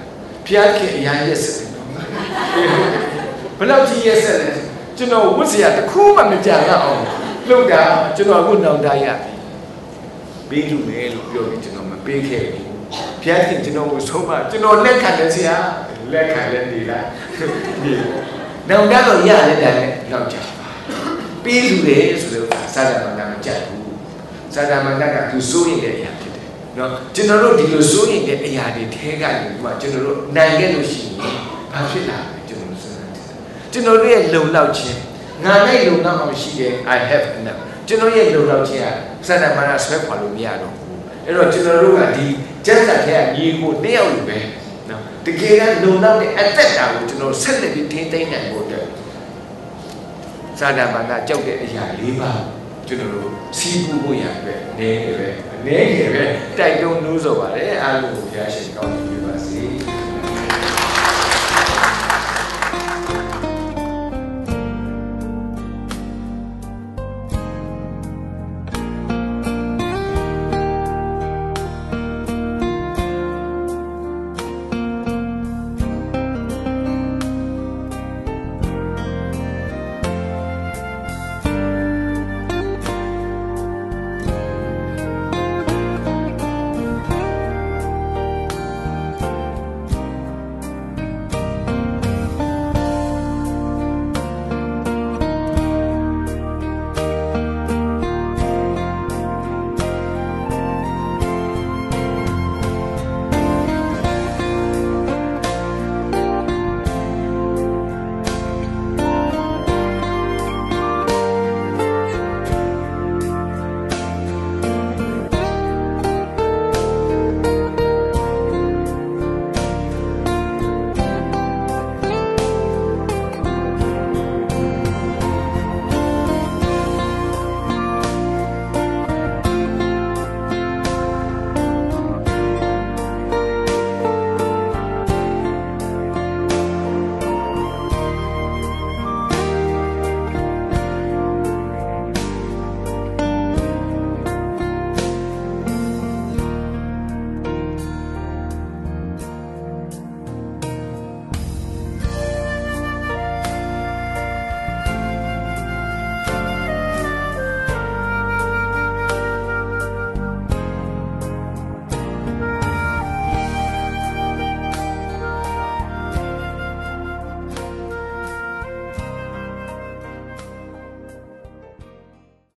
ဖျားခင်အရာရက်စတယ်နော်ဘယ်လောက်ကြီးရက်စလဲကျွန်တော်ဝတ်စရာတစ်ခုမှမကြံရအောင်လုပ်တာကျွန်တော်အခုနောင်တရပြီ ပေးလို့လေလို့ပြောပြီးကျွန်တော်မပေးခဲ့ဘူးဖျားခင်ကျွန်တော်ကိုဆုံးမကျွန်တော်လက်ခံတယ်ဆရာလက်ခံလက်နေလားဒီနောင်တတော့ရလက်တယ်လောက်ကြပါပေးလူတယ်ဆိုတော့စာဒမန္တမကြိုက်ဘူးစာဒမန္တကသူစိုးရင်တဲ့အရာဖြစ်တယ်နော်ကျွန်တော်တို့ဒီလိုစိုးရင်တဲ့အရာတွေထဲကနေဒီမှာကျွန်တော်တို့နိုင်ခဲ့လို့ရှိရင်ဘာဖြစ်လာလဲကျွန်တော်တို့စဉ်းစားကြည့်ကျွန်တော်တို့ရဲ့လုံလောက်ခြင်းငါနဲ့လုံလောက်မှမရှိတဲ့ I have enough ကျွန်တော်ရဲ့လုံလောက်ခြင်းကစာဒမန္တဆွဲခွာလို့မရတော့ဘူးအဲ့တော့ကျွန်တော်တို့ကဒီကျမ်းစာထဲကညီကိုတယောက်လိုပဲနော်တကယ်ကလုံလောက်တဲ့အသက်တာကိုကျွန်တော်ဆက်လက်ပြီးထိန်းသိမ်းနိုင်ဖို့အတွက်စာဒမန္တကြောက်တဲ့အရာ၄ပါးကျွန်တော်တို့စီးပူဖို့ရပဲနေနေပဲအနေငယ်ပဲတိုက်တွန်းလို့ဆိုပါတယ်အားလုံးကိုဘုရားရှင်ကောင်းချီးပေးပါစေ